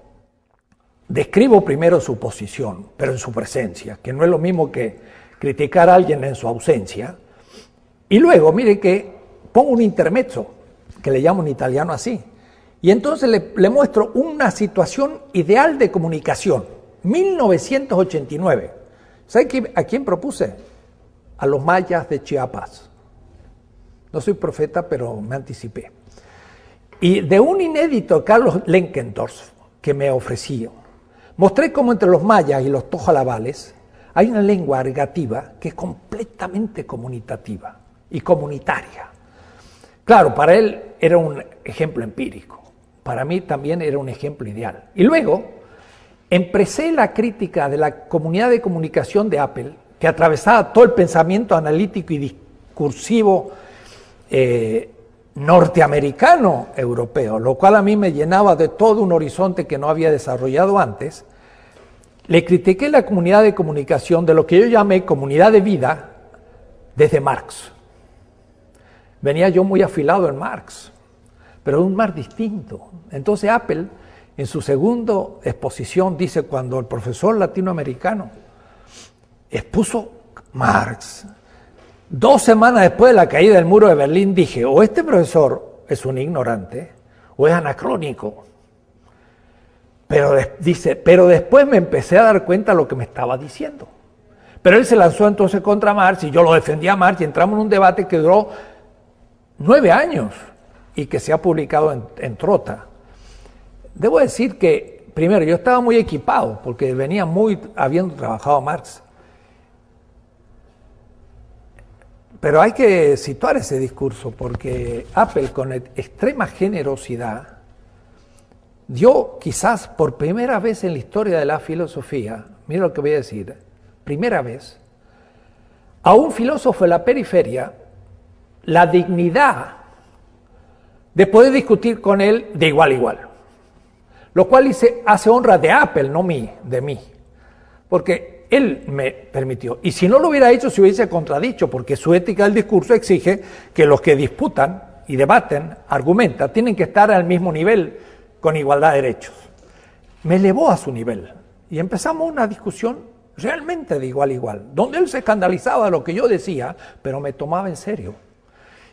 describo primero su posición, pero en su presencia, que no es lo mismo que criticar a alguien en su ausencia. Y luego, mire que pongo un intermezzo, que le llamo en italiano así, y entonces le, muestro una situación ideal de comunicación, 1989. ¿Sabe a quién propuse? A los mayas de Chiapas. No soy profeta, pero me anticipé. Y de un inédito Carlos Lenkendorf que me ofreció, mostré cómo entre los mayas y los tojalabales hay una lengua argativa que es completamente comunitativa y comunitaria. Claro, para él era un ejemplo empírico, para mí también era un ejemplo ideal. Y luego empecé la crítica de la comunidad de comunicación de Apple, que atravesaba todo el pensamiento analítico y discursivo eh, norteamericano europeo, lo cual a mí me llenaba de todo un horizonte que no había desarrollado antes. Le critiqué la comunidad de comunicación de lo que yo llamé comunidad de vida desde Marx venía yo muy afilado en Marx, pero un Marx distinto. Entonces Apple, en su segunda exposición, dice, cuando el profesor latinoamericano expuso Marx, dos semanas después de la caída del muro de Berlín, dije, o este profesor es un ignorante, o es anacrónico. Pero dice, pero después me empecé a dar cuenta de lo que me estaba diciendo. Pero él se lanzó entonces contra Marx y yo lo defendía a Marx y entramos en un debate que duró nueve años y que se ha publicado en, Trota. Debo decir que, primero, yo estaba muy equipado porque venía muy habiendo trabajado Marx. Pero hay que situar ese discurso porque Apple con extrema generosidad dio quizás por primera vez en la historia de la filosofía, mira lo que voy a decir, primera vez, a un filósofo de la periferia la dignidad de poder discutir con él de igual a igual. Lo cual hace honra de Apple, no mí, de mí. Porque él me permitió. Y si no lo hubiera hecho, se hubiese contradicho, porque su ética del discurso exige que los que disputan y debaten, argumentan, tienen que estar al mismo nivel, con igualdad de derechos. Me elevó a su nivel. Y empezamos una discusión realmente de igual a igual, donde él se escandalizaba de lo que yo decía, pero me tomaba en serio.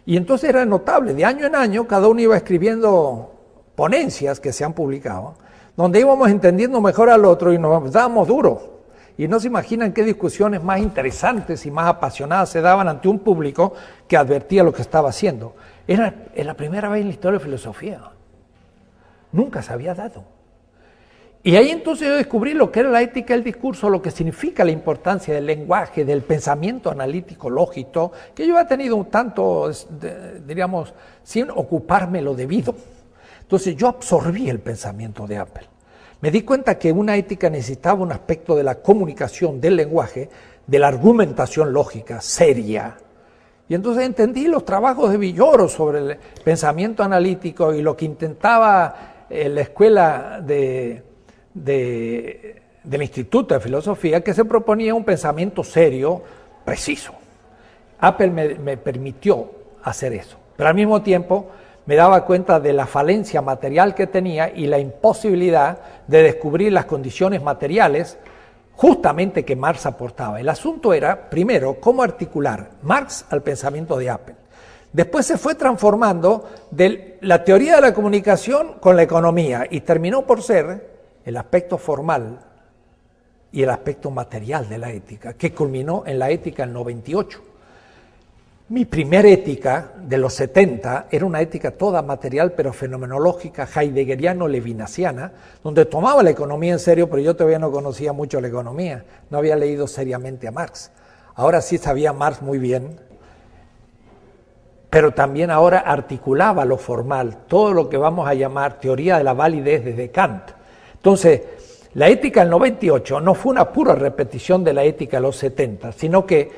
Y entonces era notable, de año en año cada uno iba escribiendo ponencias que se han publicado, donde íbamos entendiendo mejor al otro y nos dábamos duro. Y no se imaginan qué discusiones más interesantes y más apasionadas se daban ante un público que advertía lo que estaba haciendo. Era, la primera vez en la historia de filosofía. Nunca se había dado. Y ahí entonces yo descubrí lo que era la ética del discurso, lo que significa la importancia del lenguaje, del pensamiento analítico, lógico, que yo he tenido un tanto, diríamos, sin ocuparme lo debido. Entonces yo absorbí el pensamiento de Apple. Me di cuenta que una ética necesitaba un aspecto de la comunicación, del lenguaje, de la argumentación lógica, seria. Y entonces entendí los trabajos de Villoro sobre el pensamiento analítico y lo que intentaba eh, la escuela de, del Instituto de Filosofía que se proponía un pensamiento serio, preciso. Apple me, permitió hacer eso, pero al mismo tiempo me daba cuenta de la falencia material que tenía y la imposibilidad de descubrir las condiciones materiales justamente que Marx aportaba. El asunto era, primero, cómo articular Marx al pensamiento de Apple. Después se fue transformando de la teoría de la comunicación con la economía y terminó por ser el aspecto formal y el aspecto material de la ética, que culminó en la ética del 98. Mi primera ética de los 70 era una ética toda material, pero fenomenológica, heideggeriano-levinasiana, donde tomaba la economía en serio, pero yo todavía no conocía mucho la economía, no había leído seriamente a Marx. Ahora sí sabía Marx muy bien, pero también ahora articulaba lo formal, todo lo que vamos a llamar teoría de la validez desde Kant entonces, la ética del 98 no fue una pura repetición de la ética de los 70, sino que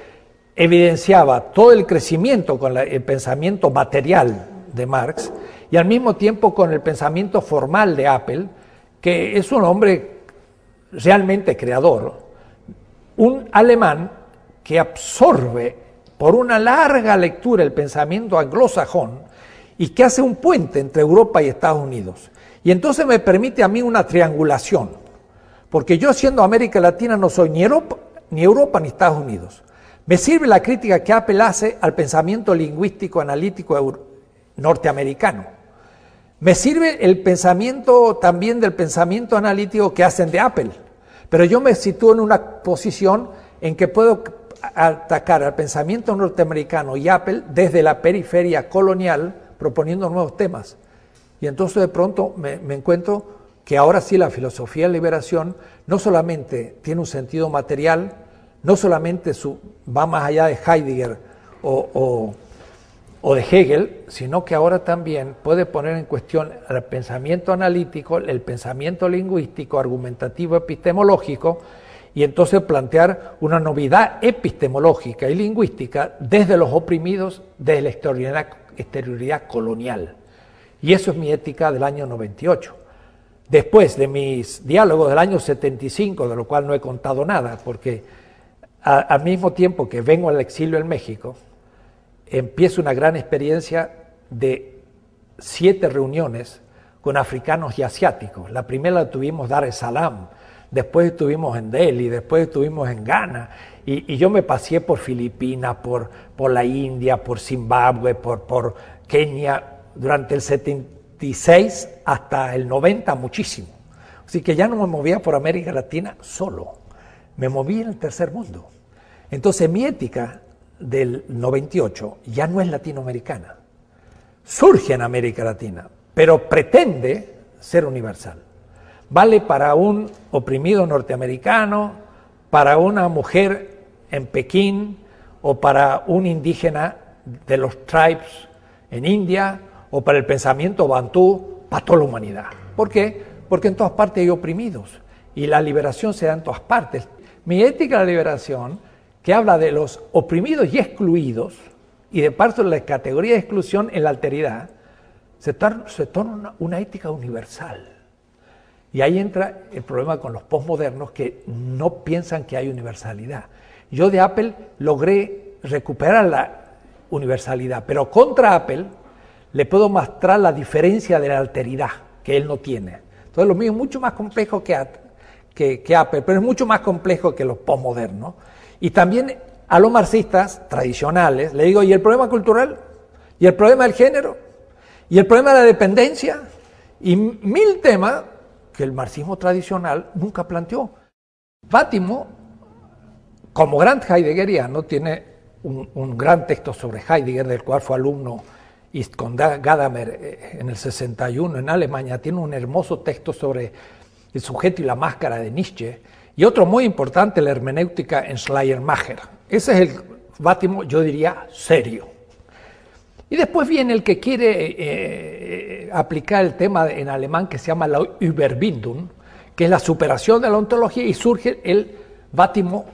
evidenciaba todo el crecimiento con el pensamiento material de Marx y al mismo tiempo con el pensamiento formal de Apple, que es un hombre realmente creador, un alemán que absorbe por una larga lectura el pensamiento anglosajón y que hace un puente entre Europa y Estados Unidos. Y entonces me permite a mí una triangulación, porque yo siendo América Latina no soy ni Europa, ni Europa ni Estados Unidos. Me sirve la crítica que Apple hace al pensamiento lingüístico analítico norteamericano. Me sirve el pensamiento también del pensamiento analítico que hacen de Apple. Pero yo me sitúo en una posición en que puedo atacar al pensamiento norteamericano y Apple desde la periferia colonial proponiendo nuevos temas. Y entonces de pronto me, encuentro que ahora sí la filosofía de liberación no solamente tiene un sentido material, no solamente su, va más allá de Heidegger o, o, de Hegel, sino que ahora también puede poner en cuestión el pensamiento analítico, el pensamiento lingüístico, argumentativo, epistemológico, y entonces plantear una novedad epistemológica y lingüística desde los oprimidos, desde la exterioridad colonial. Y eso es mi ética del año 98. Después de mis diálogos del año 75, de lo cual no he contado nada, porque al mismo tiempo que vengo al exilio en México, empiezo una gran experiencia de siete reuniones con africanos y asiáticos. La primera la tuvimos Dar es Salaam, después estuvimos en Delhi, después estuvimos en Ghana, y, yo me pasé por Filipinas, por, la India, por Zimbabue, por Kenia, durante el 76 hasta el 90 muchísimo. Así que ya no me movía por América Latina solo, me moví en el tercer mundo. Entonces mi ética del 98 ya no es latinoamericana, surge en América Latina, pero pretende ser universal. Vale para un oprimido norteamericano, para una mujer en Pekín o para un indígena de los tribes en India o para el pensamiento bantú, para toda la humanidad. ¿Por qué? Porque en todas partes hay oprimidos y la liberación se da en todas partes. Mi ética de la liberación, que habla de los oprimidos y excluidos, y de parte de la categoría de exclusión en la alteridad, se torna, una, ética universal. Y ahí entra el problema con los postmodernos que no piensan que hay universalidad. Yo de Apple logré recuperar la universalidad, pero contra Apple le puedo mostrar la diferencia de la alteridad que él no tiene. Entonces lo mío es mucho más complejo que, que, Apple, pero es mucho más complejo que los postmodernos. Y también a los marxistas tradicionales le digo, ¿y el problema cultural? ¿Y el problema del género? ¿Y el problema de la dependencia? Y mil temas que el marxismo tradicional nunca planteó. Fátimo, como gran heideggeriano, tiene un, gran texto sobre Heidegger, del cual fue alumno y con Gadamer eh, en el 61 en Alemania, tiene un hermoso texto sobre el sujeto y la máscara de Nietzsche, y otro muy importante, la hermenéutica en Schleiermacher. Ese es el bátimo, yo diría, serio. Y después viene el que quiere eh, eh, aplicar el tema en alemán que se llama la Überbindung, que es la superación de la ontología, y surge el bátimo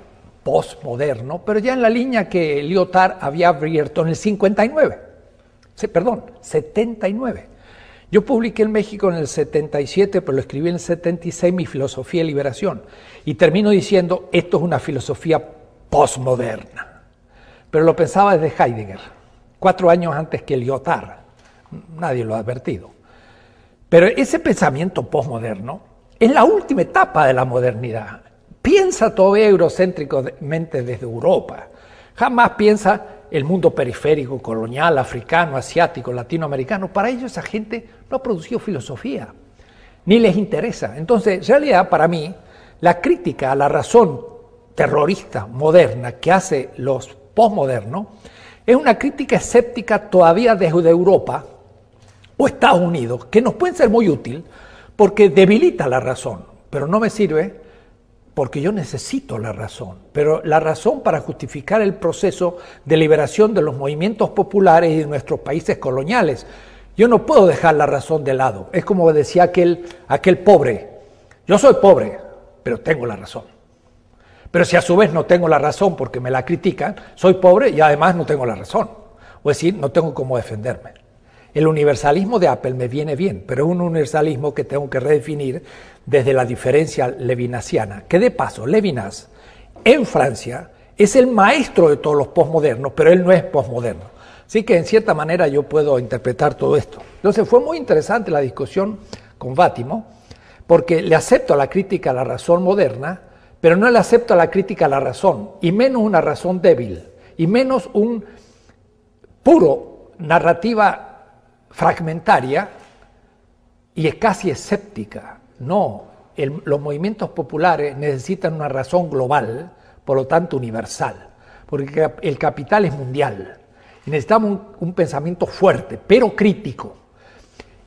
postmoderno, pero ya en la línea que Lyotard había abierto en el 59, perdón, 79. Yo publiqué en México en el 77, pero lo escribí en el 76, mi filosofía de liberación. Y termino diciendo, esto es una filosofía postmoderna. Pero lo pensaba desde Heidegger, cuatro años antes que Lyotard. Nadie lo ha advertido. Pero ese pensamiento postmoderno es la última etapa de la modernidad. Piensa todavía eurocéntricamente desde Europa. Jamás piensa el mundo periférico, colonial, africano, asiático, latinoamericano. Para ellos esa gente no ha producido filosofía, ni les interesa. Entonces, en realidad, para mí, la crítica a la razón terrorista moderna que hace los postmodernos es una crítica escéptica todavía desde Europa o Estados Unidos, que nos puede ser muy útil porque debilita la razón, pero no me sirve porque yo necesito la razón, pero la razón para justificar el proceso de liberación de los movimientos populares y de nuestros países coloniales. Yo no puedo dejar la razón de lado. Es como decía aquel, aquel pobre, yo soy pobre, pero tengo la razón. Pero si a su vez no tengo la razón porque me la critican, soy pobre y además no tengo la razón. O decir, no tengo cómo defenderme. El universalismo de Apple me viene bien, pero es un universalismo que tengo que redefinir desde la diferencia levinasiana, que de paso, Levinas en Francia es el maestro de todos los posmodernos, pero él no es posmoderno. Así que en cierta manera yo puedo interpretar todo esto. Entonces fue muy interesante la discusión con Bátimo, porque le acepto la crítica a la razón moderna, pero no le acepto la crítica a la razón, y menos una razón débil, y menos un puro narrativa fragmentaria y casi escéptica. No, los movimientos populares necesitan una razón global, por lo tanto universal, porque el capital es mundial. necesitamos un, pensamiento fuerte, pero crítico.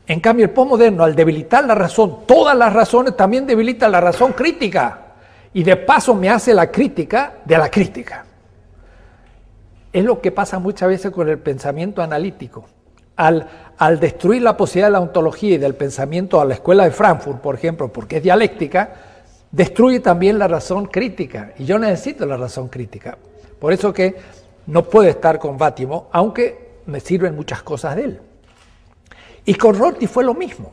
En cambio, el postmoderno, al debilitar la razón, todas las razones también debilitan la razón crítica. Y de paso me hace la crítica de la crítica. Es lo que pasa muchas veces con el pensamiento analítico al, destruir la posibilidad de la ontología y del pensamiento a la escuela de Frankfurt, por ejemplo, porque es dialéctica, destruye también la razón crítica. Y yo necesito la razón crítica. Por eso que no puedo estar con Bátimo, aunque me sirven muchas cosas de él. Y con Rorty fue lo mismo.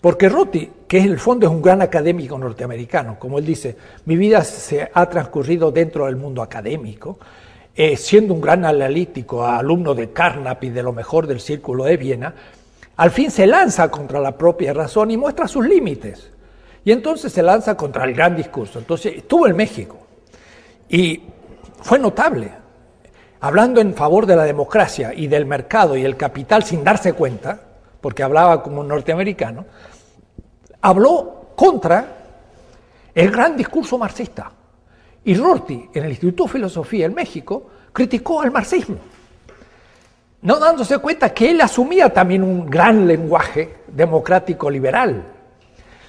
Porque Rorty, que en el fondo es un gran académico norteamericano, como él dice, mi vida se ha transcurrido dentro del mundo académico, eh, siendo un gran analítico, alumno de Carnap y de lo mejor del Círculo de Viena, al fin se lanza contra la propia razón y muestra sus límites. Y entonces se lanza contra el gran discurso. Entonces estuvo en México y fue notable, hablando en favor de la democracia y del mercado y el capital sin darse cuenta, porque hablaba como un norteamericano, habló contra el gran discurso marxista. Y Rorty, en el Instituto de Filosofía en México, criticó al marxismo, no dándose cuenta que él asumía también un gran lenguaje democrático liberal.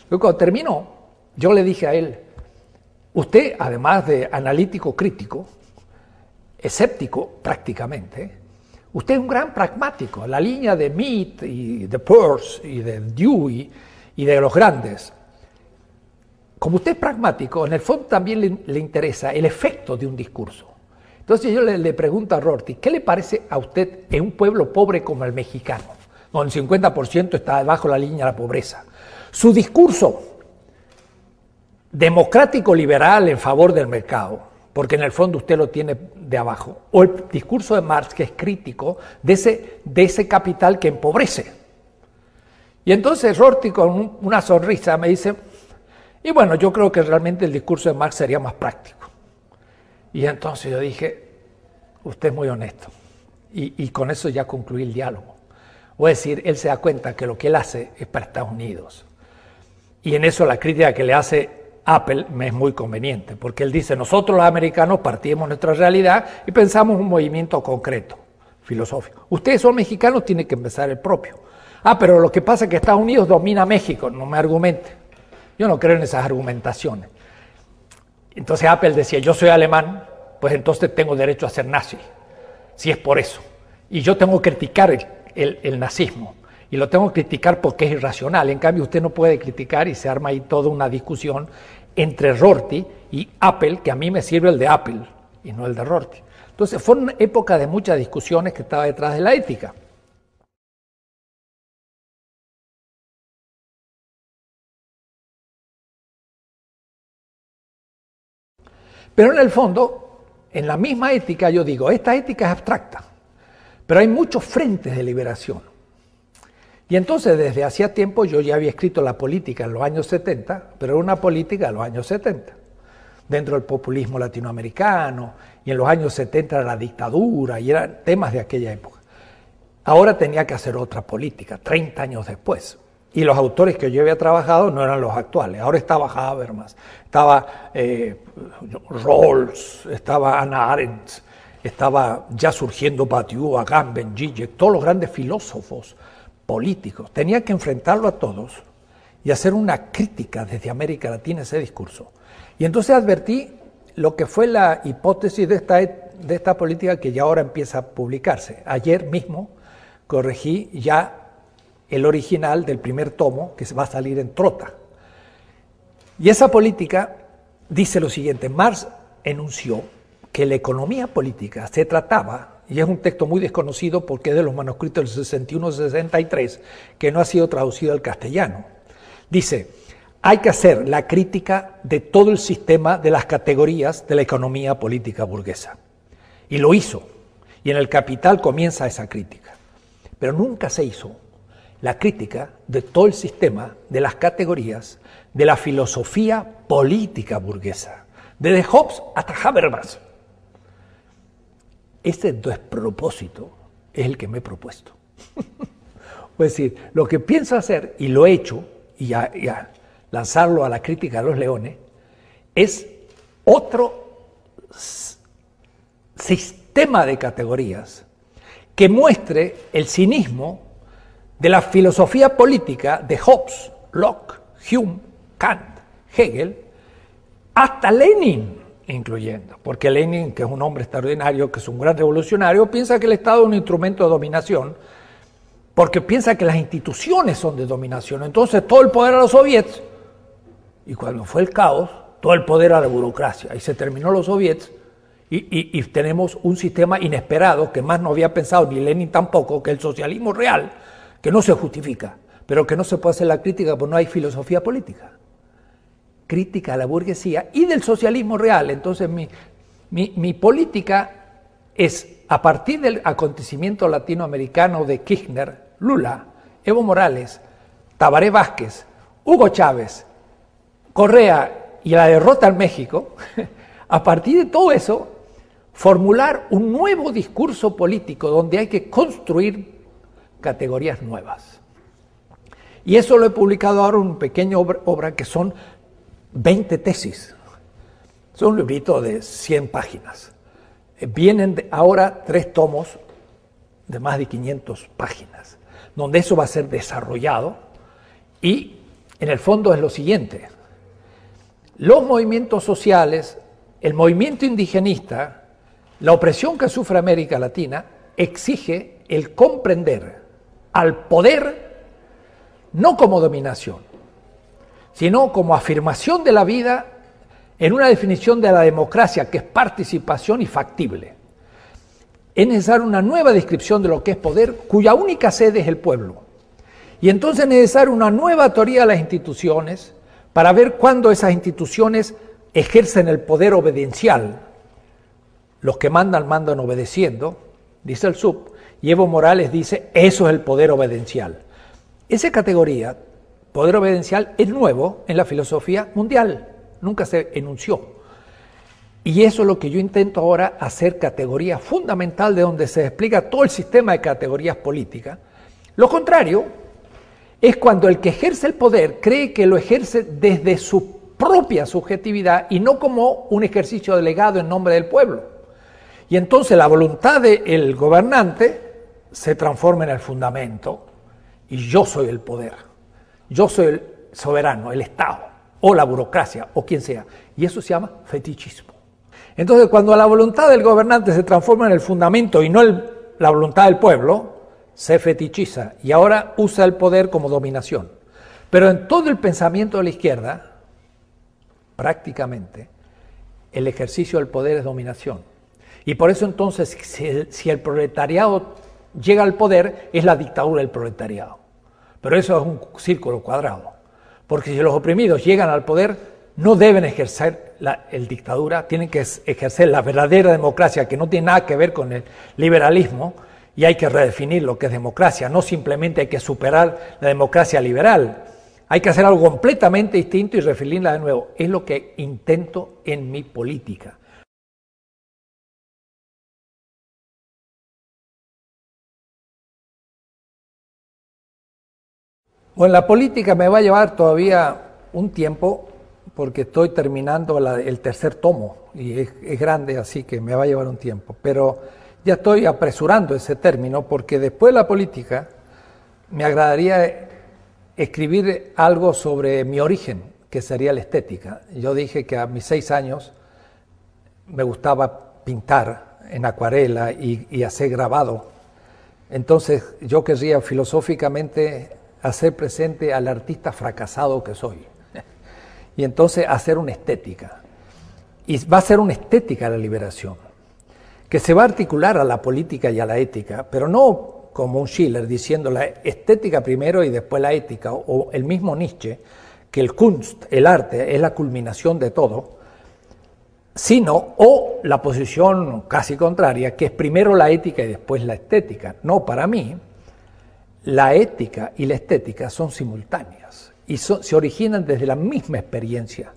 Luego, cuando terminó, yo le dije a él, usted, además de analítico crítico, escéptico prácticamente, usted es un gran pragmático. La línea de Mead y de Peirce y de Dewey y de los grandes, como usted es pragmático, en el fondo también le, interesa el efecto de un discurso. Entonces yo le, pregunto a Rorty, ¿qué le parece a usted en un pueblo pobre como el mexicano, donde el 50% está debajo de la línea de la pobreza? Su discurso democrático liberal en favor del mercado, porque en el fondo usted lo tiene de abajo, o el discurso de Marx que es crítico de ese, de ese capital que empobrece. Y entonces Rorty con una sonrisa me dice, y bueno, yo creo que realmente el discurso de Marx sería más práctico. Y entonces yo dije, usted es muy honesto. Y, con eso ya concluí el diálogo. O es decir, él se da cuenta que lo que él hace es para Estados Unidos. Y en eso la crítica que le hace Apple me es muy conveniente, porque él dice, nosotros los americanos partimos nuestra realidad y pensamos un movimiento concreto, filosófico. Ustedes son mexicanos, tienen que empezar el propio. Ah, pero lo que pasa es que Estados Unidos domina México, no me argumente. Yo no creo en esas argumentaciones. Entonces Apple decía, yo soy alemán, pues entonces tengo derecho a ser nazi, si es por eso. Y yo tengo que criticar el, el nazismo y lo tengo que criticar porque es irracional. En cambio, usted no puede criticar y se arma ahí toda una discusión entre Rorty y Apple, que a mí me sirve el de Apple y no el de Rorty. Entonces, fue una época de muchas discusiones que estaba detrás de la ética. Pero en el fondo, en la misma ética, yo digo, esta ética es abstracta, pero hay muchos frentes de liberación. Y entonces desde hacía tiempo yo ya había escrito la política en los años 70, pero era una política de los años 70, dentro del populismo latinoamericano, y en los años 70 era la dictadura, y eran temas de aquella época. Ahora tenía que hacer otra política, 30 años después. Y los autores que yo había trabajado no eran los actuales. Ahora estaba Habermas, estaba eh, Rawls, estaba Anna Arendt, estaba ya surgiendo Badiou, Agamben, Zizek, todos los grandes filósofos políticos. Tenía que enfrentarlo a todos y hacer una crítica desde América Latina a ese discurso. Y entonces advertí lo que fue la hipótesis de esta, de esta política que ya ahora empieza a publicarse. Ayer mismo corregí ya el original del primer tomo que va a salir en Trota. Y esa política dice lo siguiente, Marx enunció que la economía política se trataba y es un texto muy desconocido porque es de los manuscritos del 61-63, que no ha sido traducido al castellano. Dice, hay que hacer la crítica de todo el sistema de las categorías de la economía política burguesa. Y lo hizo. Y en el Capital comienza esa crítica. Pero nunca se hizo la crítica de todo el sistema de las categorías de la filosofía política burguesa, desde Hobbes hasta Habermas. Este despropósito es el que me he propuesto. es decir, lo que pienso hacer, y lo he hecho, y a, lanzarlo a la crítica de los leones, es otro sistema de categorías que muestre el cinismo de la filosofía política de Hobbes, Locke, Hume, Kant, Hegel, hasta Lenin incluyendo. Porque Lenin, que es un hombre extraordinario, que es un gran revolucionario, piensa que el Estado es un instrumento de dominación, porque piensa que las instituciones son de dominación. Entonces todo el poder a los soviets, y cuando fue el caos, todo el poder a la burocracia, y se terminó los soviets, y, tenemos un sistema inesperado que más no había pensado ni Lenin tampoco, que el socialismo real, que no se justifica, pero que no se puede hacer la crítica porque no hay filosofía política crítica a la burguesía y del socialismo real. Entonces mi, política es, a partir del acontecimiento latinoamericano de Kirchner, Lula, Evo Morales, Tabaré Vázquez, Hugo Chávez, Correa y la derrota en México, a partir de todo eso, formular un nuevo discurso político donde hay que construir categorías nuevas. Y eso lo he publicado ahora en una pequeña obra que son 20 tesis. Es un librito de 100 páginas. Eh, vienen ahora tres tomos de más de 500 páginas, donde eso va a ser desarrollado y en el fondo es lo siguiente. Los movimientos sociales, el movimiento indigenista, la opresión que sufre América Latina, exige el comprender al poder no como dominación, sino como afirmación de la vida en una definición de la democracia que es participación y factible. Es necesaria una nueva descripción de lo que es poder, cuya única sede es el pueblo. Y entonces es necesaria una nueva teoría de las instituciones para ver cuándo esas instituciones ejercen el poder obediencial. Los que mandan, mandan obedeciendo, dice el sub, y Evo Morales dice, eso es el poder obediencial. Esa categoría, poder obediencial, es nuevo en la filosofía mundial, nunca se enunció. Y eso es lo que yo intento ahora hacer categoría fundamental de donde se explica todo el sistema de categorías políticas. Lo contrario es cuando el que ejerce el poder cree que lo ejerce desde su propia subjetividad y no como un ejercicio delegado en nombre del pueblo. Y entonces la voluntad del gobernante se transforma en el fundamento y yo soy el poder. Yo soy el soberano, el Estado, o la burocracia, o quien sea. Y eso se llama fetichismo. Entonces, cuando la voluntad del gobernante se transforma en el fundamento y no la voluntad del pueblo, se fetichiza y ahora usa el poder como dominación. Pero en todo el pensamiento de la izquierda, prácticamente, el ejercicio del poder es dominación. Y por eso entonces, si el, proletariado llega al poder, es la dictadura del proletariado. Pero eso es un círculo cuadrado. Porque si los oprimidos llegan al poder, no deben ejercer la el dictadura, tienen que ejercer la verdadera democracia, que no tiene nada que ver con el liberalismo, y hay que redefinir lo que es democracia. No simplemente hay que superar la democracia liberal, hay que hacer algo completamente distinto y referirla de nuevo. Es lo que intento en mi política. Bueno, la política me va a llevar todavía un tiempo porque estoy terminando el tercer tomo y es, grande, así que me va a llevar un tiempo. Pero ya estoy apresurando ese término porque después de la política me agradaría escribir algo sobre mi origen, que sería la estética. Yo dije que a mis seis años me gustaba pintar en acuarela y, hacer grabado. Entonces yo querría filosóficamente hacer presente al artista fracasado que soy. Y entonces hacer una estética. Y va a ser una estética la liberación, que se va a articular a la política y a la ética, pero no como un Schiller diciendo la estética primero y después la ética, o el mismo Nietzsche, que el Kunst, el arte, es la culminación de todo, sino, o la posición casi contraria, que es primero la ética y después la estética. No, para mí, la ética y la estética son simultáneas y se originan desde la misma experiencia.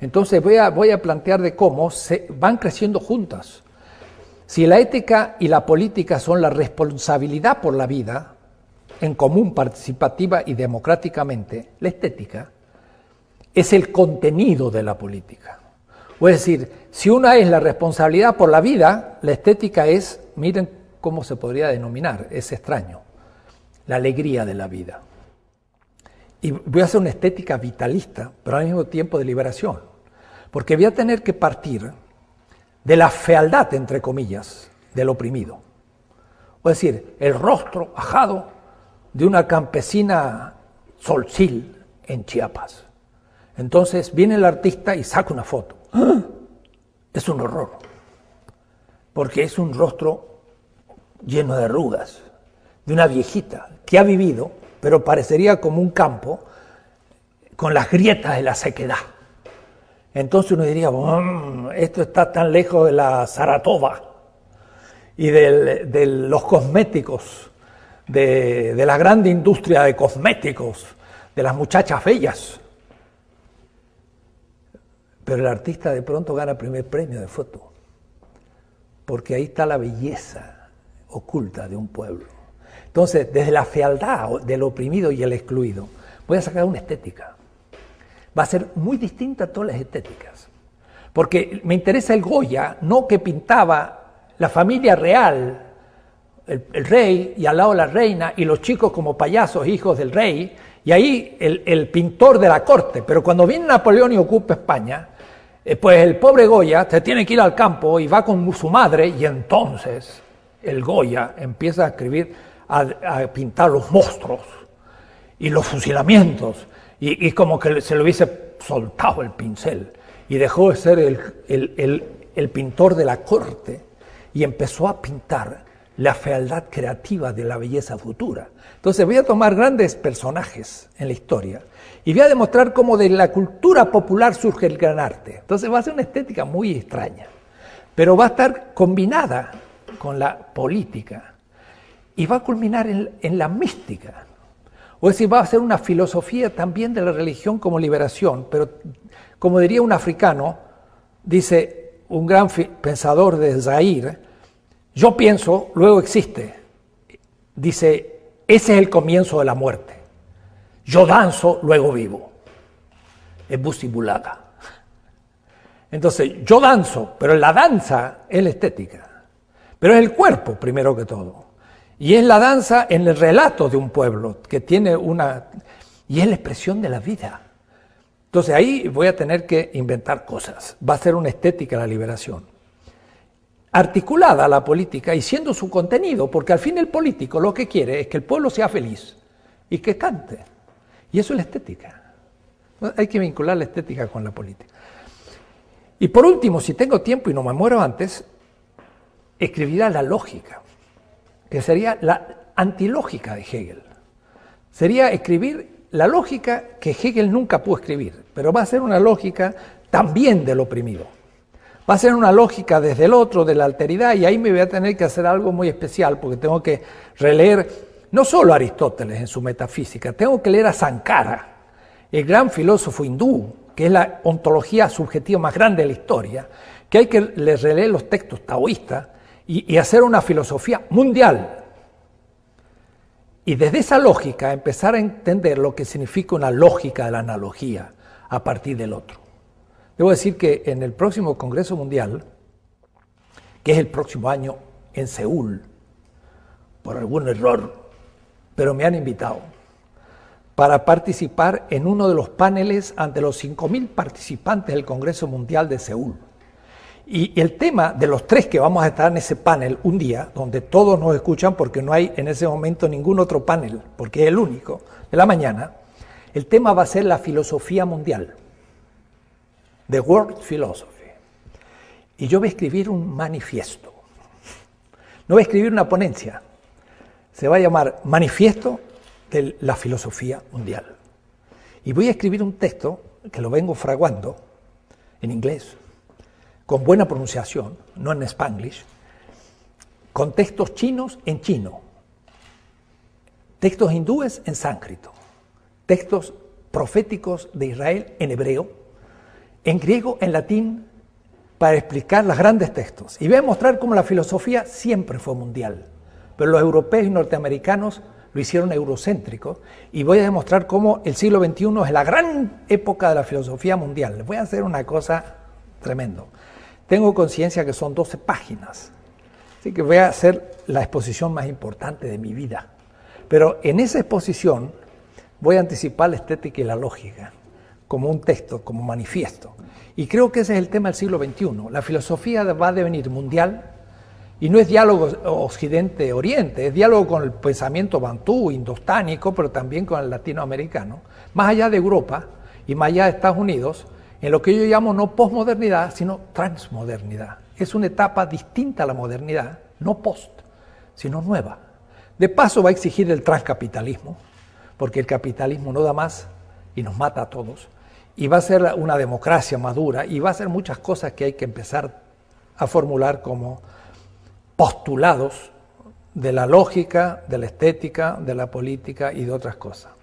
Entonces voy a, voy a plantear de cómo se van creciendo juntas. Si la ética y la política son la responsabilidad por la vida, en común, participativa y democráticamente, la estética es el contenido de la política. Es decir, si una es la responsabilidad por la vida, la estética es, miren cómo se podría denominar, es extraño, la alegría de la vida. Y voy a hacer una estética vitalista, pero al mismo tiempo de liberación, porque voy a tener que partir de la fealdad, entre comillas, del oprimido. Es decir, el rostro ajado de una campesina solcil en Chiapas. Entonces viene el artista y saca una foto. ¡Ah! Es un horror, porque es un rostro lleno de arrugas, de una viejita que ha vivido, pero parecería como un campo con las grietas de la sequedad. Entonces uno diría, esto está tan lejos de la Saratova y de los cosméticos, de, de la grande industria de cosméticos, de las muchachas bellas. Pero el artista de pronto gana el primer premio de foto, porque ahí está la belleza oculta de un pueblo. Entonces, desde la fealdad del oprimido y el excluido, voy a sacar una estética va a ser muy distinta a todas las estéticas. Porque me interesa el Goya, no que pintaba la familia real, el, rey y al lado la reina y los chicos como payasos, hijos del rey, y ahí el, pintor de la corte. Pero cuando viene Napoleón y ocupa España, eh, pues el pobre Goya se tiene que ir al campo y va con su madre y entonces el Goya empieza a escribir, a pintar los monstruos y los fusilamientos Y, como que se le hubiese soltado el pincel y dejó de ser el pintor de la corte y empezó a pintar la fealdad creativa de la belleza futura. Entonces voy a tomar grandes personajes en la historia y voy a demostrar cómo de la cultura popular surge el gran arte. Entonces va a ser una estética muy extraña, pero va a estar combinada con la política y va a culminar en, la mística. O es decir, va a ser una filosofía también de la religión como liberación, pero como diría un africano, dice un gran pensador de Zaire, yo pienso, luego existe. Dice, ese es el comienzo de la muerte. Yo danzo, luego vivo. Es busibulaga. Entonces, yo danzo, pero la danza es la estética. Pero es el cuerpo, primero que todo. Y es la danza en el relato de un pueblo que tiene una... Y es la expresión de la vida. Entonces ahí voy a tener que inventar cosas. Va a ser una estética la liberación articulada la política y siendo su contenido, porque al fin el político lo que quiere es que el pueblo sea feliz y que cante. Y eso es la estética. Hay que vincular la estética con la política. Y por último, si tengo tiempo y no me muero antes, escribirá la lógica, que sería la antilógica de Hegel. Sería escribir la lógica que Hegel nunca pudo escribir, pero va a ser una lógica también del oprimido. Va a ser una lógica desde el otro, de la alteridad, y ahí me voy a tener que hacer algo muy especial, porque tengo que releer no solo Aristóteles en su metafísica, tengo que leer a Sankara, el gran filósofo hindú, que es la ontología subjetiva más grande de la historia, que hay que releer los textos taoístas y, hacer una filosofía mundial. Y desde esa lógica empezar a entender lo que significa una lógica de la analogía a partir del otro. Debo decir que en el próximo Congreso Mundial, que es el próximo año en Seúl, por algún error, pero me han invitado para participar en uno de los paneles ante los 5.000 participantes del Congreso Mundial de Seúl. Y el tema de los tres que vamos a estar en ese panel un día, donde todos nos escuchan porque no hay en ese momento ningún otro panel, porque es el único de la mañana, el tema va a ser la filosofía mundial. The World Philosophy. Y yo voy a escribir un manifiesto. No voy a escribir una ponencia. Se va a llamar Manifiesto de la Filosofía Mundial. Y voy a escribir un texto que lo vengo fraguando en inglés, con buena pronunciación, no en spanglish, con textos chinos en chino, textos hindúes en sánscrito, textos proféticos de Israel en hebreo en griego, en latín, para explicar los grandes textos. Y voy a mostrar cómo la filosofía siempre fue mundial, pero los europeos y norteamericanos lo hicieron eurocéntrico y voy a demostrar cómo el siglo XXI es la gran época de la filosofía mundial. Les voy a hacer una cosa tremendo. Tengo conciencia que son 12 páginas, así que voy a hacer la exposición más importante de mi vida. Pero en esa exposición voy a anticipar la estética y la lógica como un texto, como manifiesto. Y creo que ese es el tema del siglo XXI. La filosofía va a devenir mundial y no es diálogo occidente-oriente, es diálogo con el pensamiento bantú, indostánico, pero también con el latinoamericano, más allá de Europa y más allá de Estados Unidos, en lo que yo llamo no posmodernidad, sino transmodernidad. Es una etapa distinta a la modernidad, no post, sino nueva. De paso va a exigir el transcapitalismo, porque el capitalismo no da más y nos mata a todos y va a ser una democracia madura y va a ser muchas cosas que hay que empezar a formular como postulados de la lógica, de la estética, de la política y de otras cosas.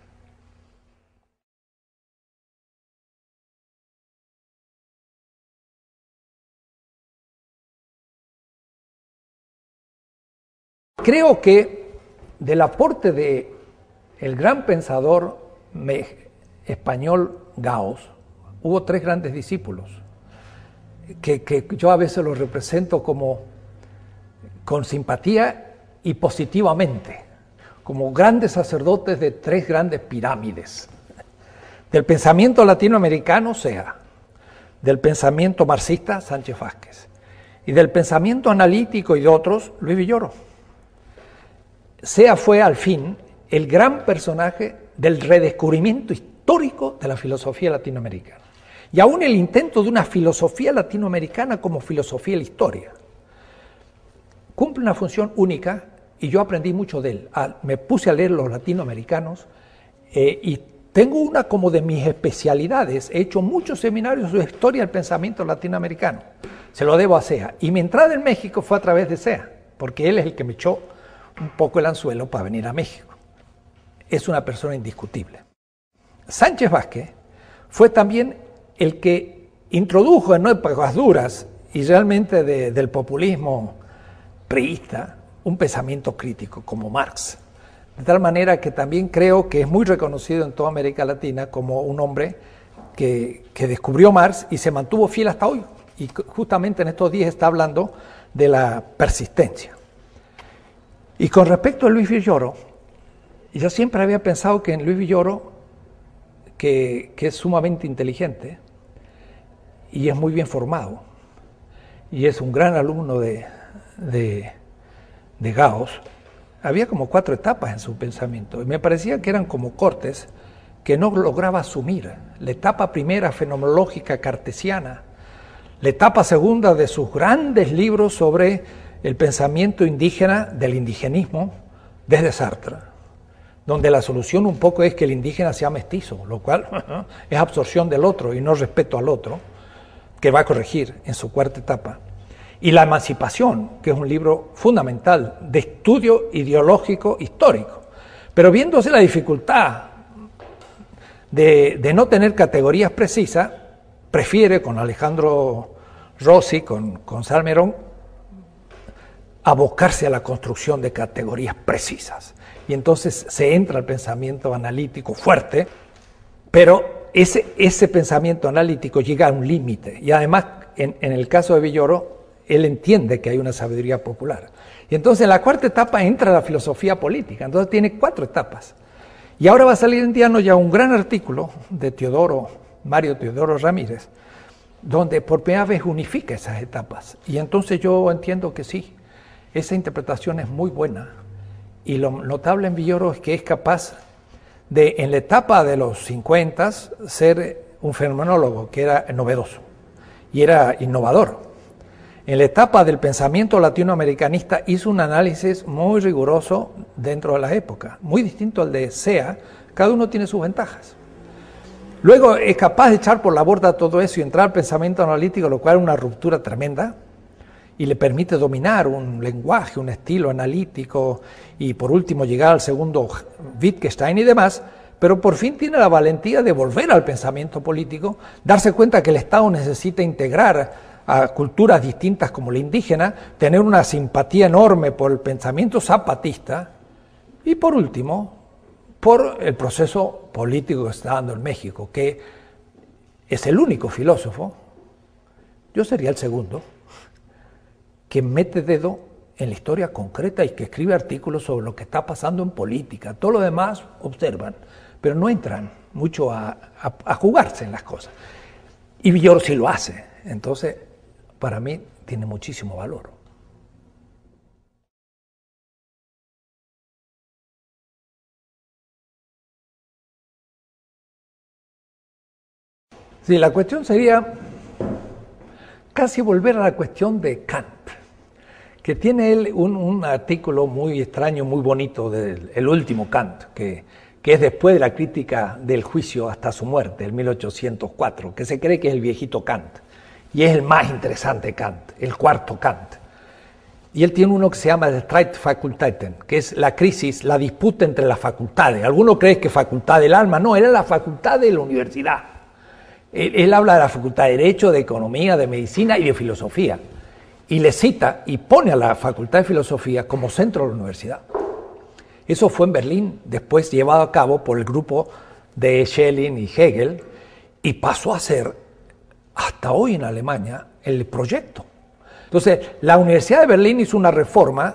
Creo que del aporte de el gran pensador español Gauss, hubo tres grandes discípulos, que, yo a veces los represento como con simpatía y positivamente, como grandes sacerdotes de tres grandes pirámides. Del pensamiento latinoamericano, sea, del pensamiento marxista, Sánchez Vázquez, y del pensamiento analítico y de otros, Luis Villoro. Sea fue al fin el gran personaje del redescubrimiento histórico de la filosofía latinoamericana. Y aún el intento de una filosofía latinoamericana como filosofía de la historia. Cumple una función única y yo aprendí mucho de él. Ah, me puse a leer los latinoamericanos eh, y tengo una como de mis especialidades. He hecho muchos seminarios sobre historia del pensamiento latinoamericano. Se lo debo a SEA. Y mi entrada en México fue a través de SEA, porque él es el que me echó un poco el anzuelo para venir a México. Es una persona indiscutible. Sánchez Vázquez fue también el que introdujo en épocas duras y realmente del populismo priista un pensamiento crítico como Marx. De tal manera que también creo que es muy reconocido en toda América Latina como un hombre que, descubrió Marx y se mantuvo fiel hasta hoy. Y justamente en estos días está hablando de la persistencia. Y con respecto a Luis Villoro, yo siempre había pensado que en Luis Villoro, que, es sumamente inteligente y es muy bien formado, y es un gran alumno de, de, de Gauss, había como cuatro etapas en su pensamiento y me parecía que eran como cortes que no lograba asumir. La etapa primera fenomenológica cartesiana, la etapa segunda de sus grandes libros sobre el pensamiento indígena del indigenismo desde Sartre, donde la solución un poco es que el indígena sea mestizo, lo cual es absorción del otro y no respeto al otro, que va a corregir en su cuarta etapa y La Emancipación, que es un libro fundamental de estudio ideológico histórico. Pero viéndose la dificultad de, no tener categorías precisas, prefiere con Alejandro Rossi, con, con Salmerón, abocarse a la construcción de categorías precisas. Y entonces se entra al pensamiento analítico fuerte, pero ese, ese pensamiento analítico llega a un límite. Y además, en, el caso de Villoro, él entiende que hay una sabiduría popular. Y entonces en la cuarta etapa entra la filosofía política, entonces tiene cuatro etapas. Y ahora va a salir en Diano ya un gran artículo de Teodoro, Mario Teodoro Ramírez, donde por primera vez unifica esas etapas. Y entonces yo entiendo que sí, esa interpretación es muy buena. Y lo notable en Villoro es que es capaz de, en la etapa de los 50, ser un fenomenólogo que era novedoso y era innovador en la etapa del pensamiento latinoamericanista hizo un análisis muy riguroso dentro de la época, muy distinto al de SEA, cada uno tiene sus ventajas. Luego es capaz de echar por la borda todo eso y entrar al pensamiento analítico, lo cual es una ruptura tremenda y le permite dominar un lenguaje, un estilo analítico y por último llegar al segundo Wittgenstein y demás, pero por fin tiene la valentía de volver al pensamiento político, darse cuenta que el Estado necesita integrar a culturas distintas como la indígena, tener una simpatía enorme por el pensamiento zapatista y por último, por el proceso político que está dando en México, que es el único filósofo, yo sería el segundo, que mete dedo en la historia concreta y que escribe artículos sobre lo que está pasando en política. Todo lo demás observan, pero no entran mucho a, jugarse en las cosas. Y Villoro sí lo hace. Entonces, para mí tiene muchísimo valor. Sí, la cuestión sería casi volver a la cuestión de Kant, que tiene él un, artículo muy extraño, muy bonito del último Kant, que, es después de la crítica del juicio hasta su muerte, en 1804, que se cree que es el viejito Kant y es el más interesante Kant, el cuarto Kant. Y él tiene uno que se llama el Streitfakultäten, que es la crisis, la disputa entre las facultades. Algunos creen que facultad del alma, no, era la facultad de la universidad. Él, habla de la facultad de Derecho, de Economía, de Medicina y de Filosofía. Y le cita y pone a la facultad de Filosofía como centro de la universidad. Eso fue en Berlín, después llevado a cabo por el grupo de Schelling y Hegel, y pasó a ser hasta hoy en Alemania el proyecto. Entonces, la Universidad de Berlín hizo una reforma,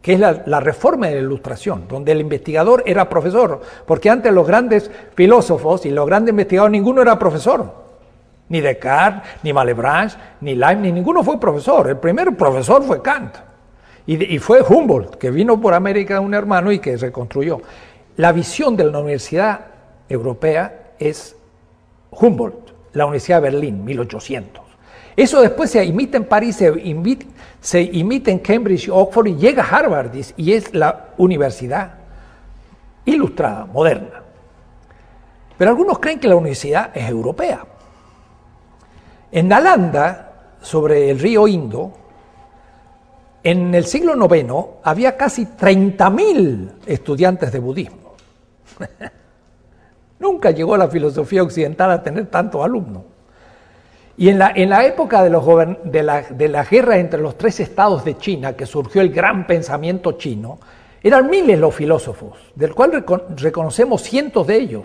que es la, reforma de la ilustración, donde el investigador era profesor, porque antes los grandes filósofos y los grandes investigadores, ninguno era profesor. Ni Descartes, ni Malebranche, ni Leibniz, ninguno fue profesor. El primer profesor fue Kant. Y, fue Humboldt, que vino por América un hermano y que reconstruyó. La visión de la universidad europea es Humboldt, la Universidad de Berlín, 1800. Eso después se imita en París, se imita, se imita en Cambridge, Oxford y llega a Harvard y es la universidad ilustrada, moderna. Pero algunos creen que la universidad es europea. En Nalanda, sobre el río Indo, en el siglo IX había casi 30.000 estudiantes de budismo. Nunca llegó la filosofía occidental a tener tantos alumnos. Y en la, en la época de, los la, de la guerra entre los tres estados de China, que surgió el gran pensamiento chino, eran miles los filósofos, del cual reconocemos cientos de ellos,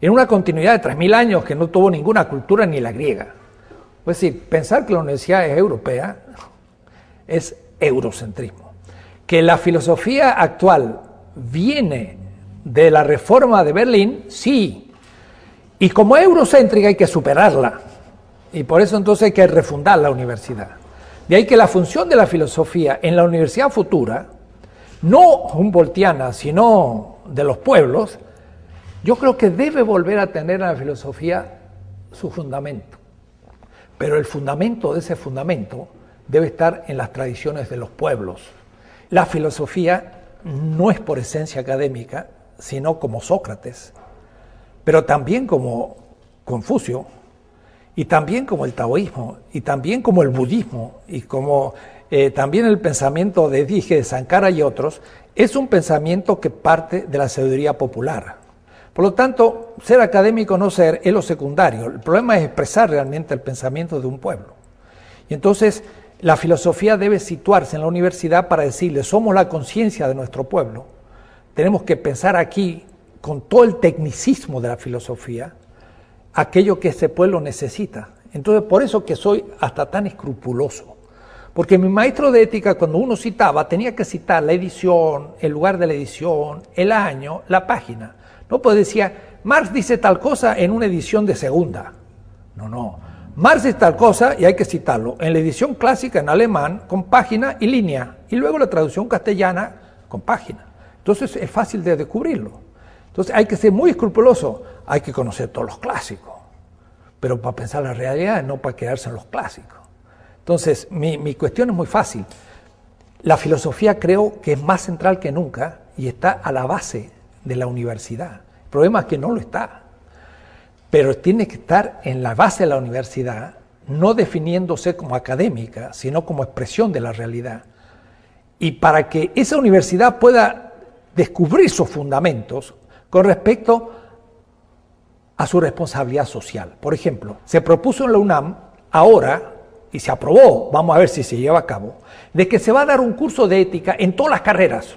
en una continuidad de 3.000 años que no tuvo ninguna cultura ni la griega. Es decir, pensar que la universidad es europea es eurocentrismo. Que la filosofía actual viene de la reforma de Berlín, sí. Y como eurocéntrica hay que superarla. Y por eso entonces hay que refundar la universidad. De ahí que la función de la filosofía en la universidad futura, no humboldtiana, sino de los pueblos, yo creo que debe volver a tener a la filosofía su fundamento. Pero el fundamento de ese fundamento debe estar en las tradiciones de los pueblos. La filosofía no es por esencia académica, sino como Sócrates, pero también como Confucio, y también como el taoísmo, y también como el budismo, y como eh, también el pensamiento de Dije, de Sankara y otros, es un pensamiento que parte de la sabiduría popular. Por lo tanto, ser académico o no ser es lo secundario. El problema es expresar realmente el pensamiento de un pueblo. Y entonces, la filosofía debe situarse en la universidad para decirle, somos la conciencia de nuestro pueblo. Tenemos que pensar aquí, con todo el tecnicismo de la filosofía, aquello que ese pueblo necesita. Entonces, por eso que soy hasta tan escrupuloso. Porque mi maestro de ética, cuando uno citaba, tenía que citar la edición, el lugar de la edición, el año, la página. No pues decía, Marx dice tal cosa en una edición de segunda. No, no. Marx dice tal cosa y hay que citarlo. En la edición clásica en alemán, con página y línea. Y luego la traducción castellana con página. Entonces es fácil de descubrirlo. Entonces hay que ser muy escrupuloso, hay que conocer todos los clásicos, pero para pensar la realidad, no para quedarse en los clásicos. Entonces, mi, mi cuestión es muy fácil. La filosofía creo que es más central que nunca y está a la base de la universidad. El problema es que no lo está, pero tiene que estar en la base de la universidad, no definiéndose como académica, sino como expresión de la realidad. Y para que esa universidad pueda descubrir sus fundamentos, con respecto a su responsabilidad social. Por ejemplo, se propuso en la UNAM ahora, y se aprobó, vamos a ver si se lleva a cabo, de que se va a dar un curso de ética en todas las carreras.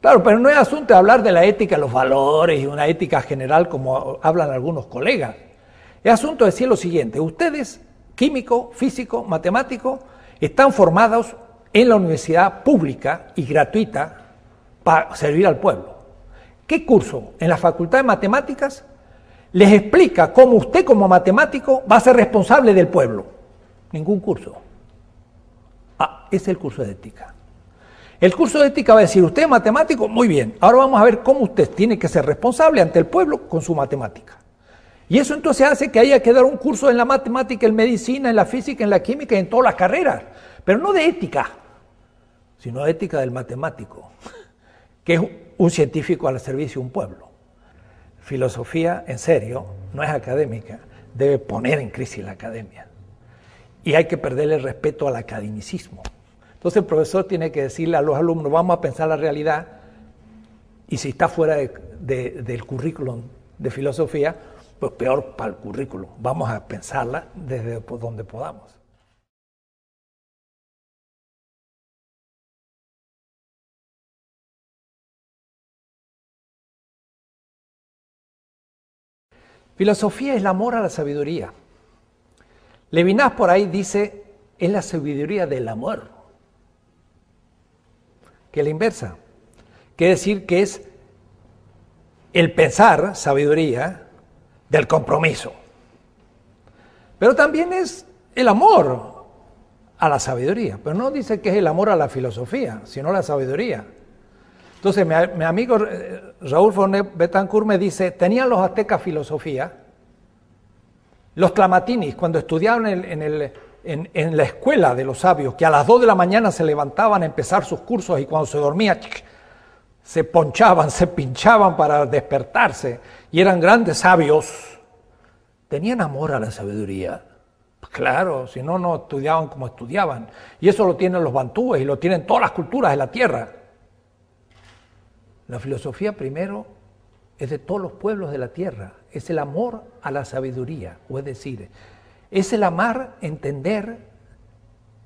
Claro, pero no es asunto de hablar de la ética, los valores y una ética general como hablan algunos colegas. Es asunto de decir lo siguiente, ustedes, químico, físico, matemático, están formados en la universidad pública y gratuita para servir al pueblo. ¿Qué curso en la Facultad de Matemáticas les explica cómo usted como matemático va a ser responsable del pueblo? Ningún curso. Ah, es el curso de ética. El curso de ética va a decir, usted es matemático, muy bien, ahora vamos a ver cómo usted tiene que ser responsable ante el pueblo con su matemática. Y eso entonces hace que haya que dar un curso en la matemática, en medicina, en la física, en la química, en todas las carreras, pero no de ética, sino de ética del matemático, que es un científico al servicio de un pueblo. Filosofía, en serio, no es académica, debe poner en crisis la academia. Y hay que perderle el respeto al academicismo. Entonces el profesor tiene que decirle a los alumnos, vamos a pensar la realidad, y si está fuera del currículum de filosofía, pues peor para el currículum. Vamos a pensarla desde donde podamos. Filosofía es el amor a la sabiduría. Levinas por ahí dice, es la sabiduría del amor, que la inversa. Quiere decir que es el pensar, sabiduría, del compromiso. Pero también es el amor a la sabiduría. Pero no dice que es el amor a la filosofía, sino la sabiduría. Entonces mi, amigo eh, Raúl Fonet Betancourt me dice, ¿tenían los aztecas filosofía? Los tlamatinis, cuando estudiaban en, la escuela de los sabios, que a las 2 de la mañana se levantaban a empezar sus cursos y cuando se dormía se ponchaban, se pinchaban para despertarse y eran grandes sabios, tenían amor a la sabiduría. Claro, si no, no estudiaban como estudiaban. Y eso lo tienen los bantúes y lo tienen todas las culturas de la tierra. La filosofía primero es de todos los pueblos de la tierra, es el amor a la sabiduría, o es decir, es el amar, entender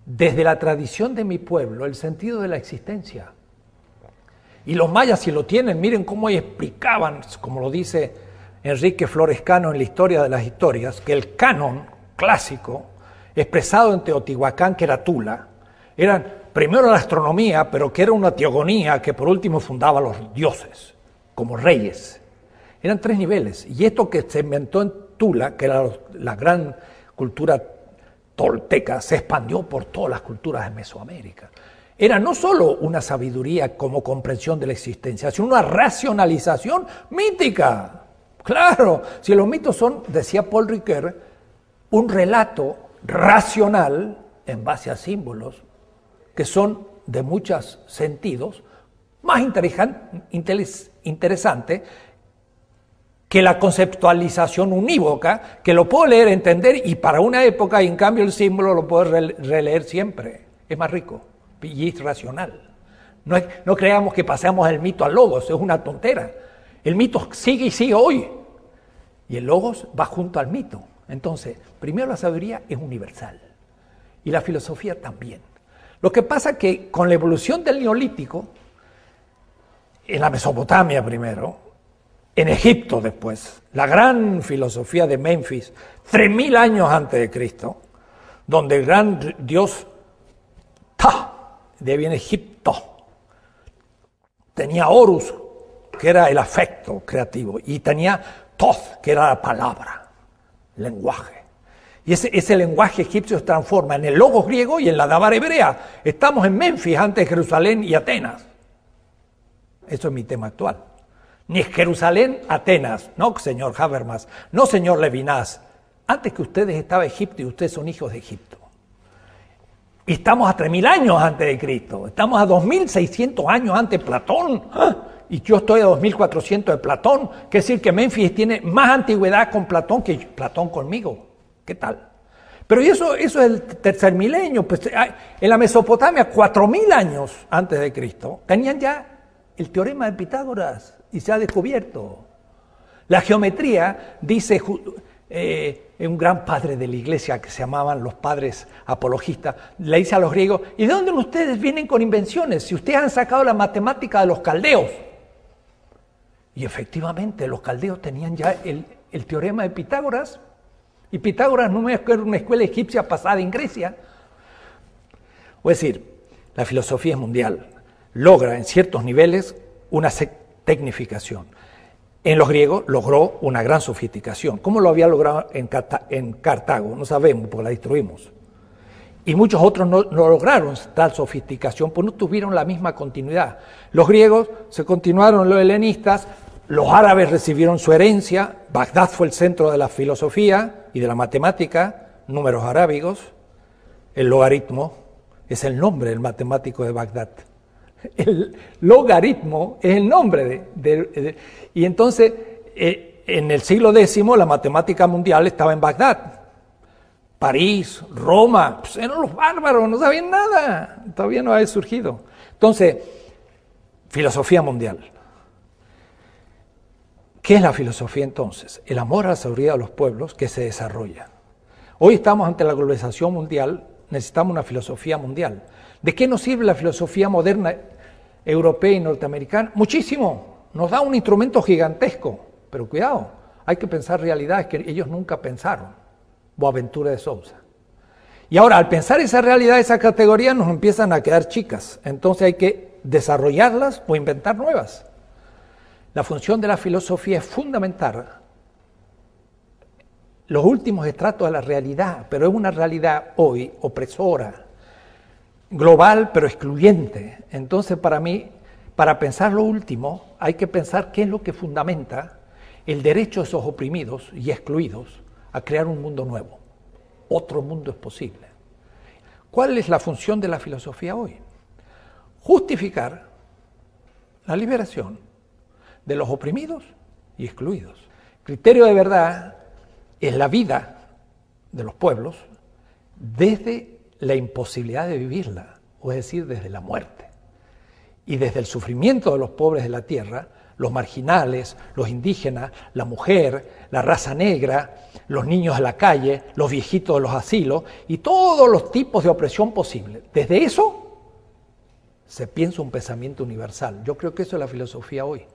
desde la tradición de mi pueblo el sentido de la existencia. Y los mayas si lo tienen, miren cómo explicaban, como lo dice Enrique Florescano en la historia de las historias, que el canon clásico, expresado en Teotihuacán, que era Tula, eran primero la astronomía, pero que era una teogonía que por último fundaba los dioses, como reyes. Eran tres niveles. Y esto que se inventó en Tula, que era la gran cultura tolteca, se expandió por todas las culturas de Mesoamérica. Era no solo una sabiduría como comprensión de la existencia, sino una racionalización mítica. Claro, si los mitos son, decía Paul Ricoeur, un relato racional en base a símbolos, que son de muchos sentidos, más interesante que la conceptualización unívoca, que lo puedo leer, entender y para una época, y en cambio el símbolo lo puedo releer siempre. Es más rico y es racional. No, no creamos que pasemos el mito al logos, es una tontera. El mito sigue y sigue hoy. Y el logos va junto al mito. Entonces, primero la sabiduría es universal. Y la filosofía también. Lo que pasa es que con la evolución del neolítico, en la Mesopotamia primero, en Egipto después, la gran filosofía de Memphis, 3.000 años antes de Cristo, donde el gran dios Ta, de bien Egipto, tenía Horus, que era el afecto creativo, y tenía Toth, que era la palabra, lenguaje. Y ese, lenguaje egipcio se transforma en el logos griego y en la dávar hebrea. Estamos en Memphis antes de Jerusalén y Atenas. Eso es mi tema actual. Ni Jerusalén, Atenas. No, señor Habermas. No, señor Levinas. Antes que ustedes estaba Egipto y ustedes son hijos de Egipto. Y estamos a 3.000 años antes de Cristo. Estamos a 2.600 años antes de Platón. ¡Ah! Y yo estoy a 2.400 de Platón. Quiere decir que Memphis tiene más antigüedad con Platón que Platón conmigo. ¿Qué tal? Pero eso, eso es el tercer milenio. Pues, en la Mesopotamia, cuatro mil años antes de Cristo, tenían ya el teorema de Pitágoras y se ha descubierto. La geometría, dice eh, un gran padre de la iglesia que se llamaban los padres apologistas, le dice a los griegos, ¿y de dónde ustedes vienen con invenciones? Si ustedes han sacado la matemática de los caldeos. Y efectivamente, los caldeos tenían ya el, teorema de Pitágoras y Pitágoras no es una escuela egipcia pasada en Grecia. O es decir, la filosofía mundial. Logra en ciertos niveles una tecnificación. En los griegos logró una gran sofisticación. ¿Cómo lo había logrado en, Cartago? No sabemos, porque la destruimos. Y muchos otros no, no, lograron tal sofisticación, pues no tuvieron la misma continuidad. Los griegos se continuaron los helenistas, los árabes recibieron su herencia, Bagdad fue el centro de la filosofía y de la matemática, números arábigos, el logaritmo es el nombre del matemático de Bagdad. El logaritmo es el nombre de... y entonces, eh, en el siglo X la matemática mundial estaba en Bagdad. París, Roma, pues eran los bárbaros, no sabían nada, todavía no había surgido. Entonces, filosofía mundial. ¿Qué es la filosofía entonces? El amor a la seguridad de los pueblos que se desarrolla. Hoy estamos ante la globalización mundial, necesitamos una filosofía mundial. ¿De qué nos sirve la filosofía moderna europea y norteamericana? Muchísimo. Nos da un instrumento gigantesco, pero cuidado, hay que pensar realidades que ellos nunca pensaron. Boaventura de Sousa. Y ahora, al pensar esa realidad, esa categoría, nos empiezan a quedar chicas. Entonces hay que desarrollarlas o inventar nuevas. La función de la filosofía es fundamental los últimos estratos de la realidad, pero es una realidad hoy opresora, global pero excluyente. Entonces para mí para pensar lo último hay que pensar qué es lo que fundamenta el derecho de esos oprimidos y excluidos a crear un mundo nuevo. Otro mundo es posible. ¿Cuál es la función de la filosofía hoy? Justificar la liberación de los oprimidos y excluidos. criterio de verdad es la vida de los pueblos desde la imposibilidad de vivirla, o es decir, desde la muerte. Y desde el sufrimiento de los pobres de la tierra, los marginales, los indígenas, la mujer, la raza negra, los niños de la calle, los viejitos de los asilos y todos los tipos de opresión posible. Desde eso se piensa un pensamiento universal. Yo creo que eso es la filosofía hoy.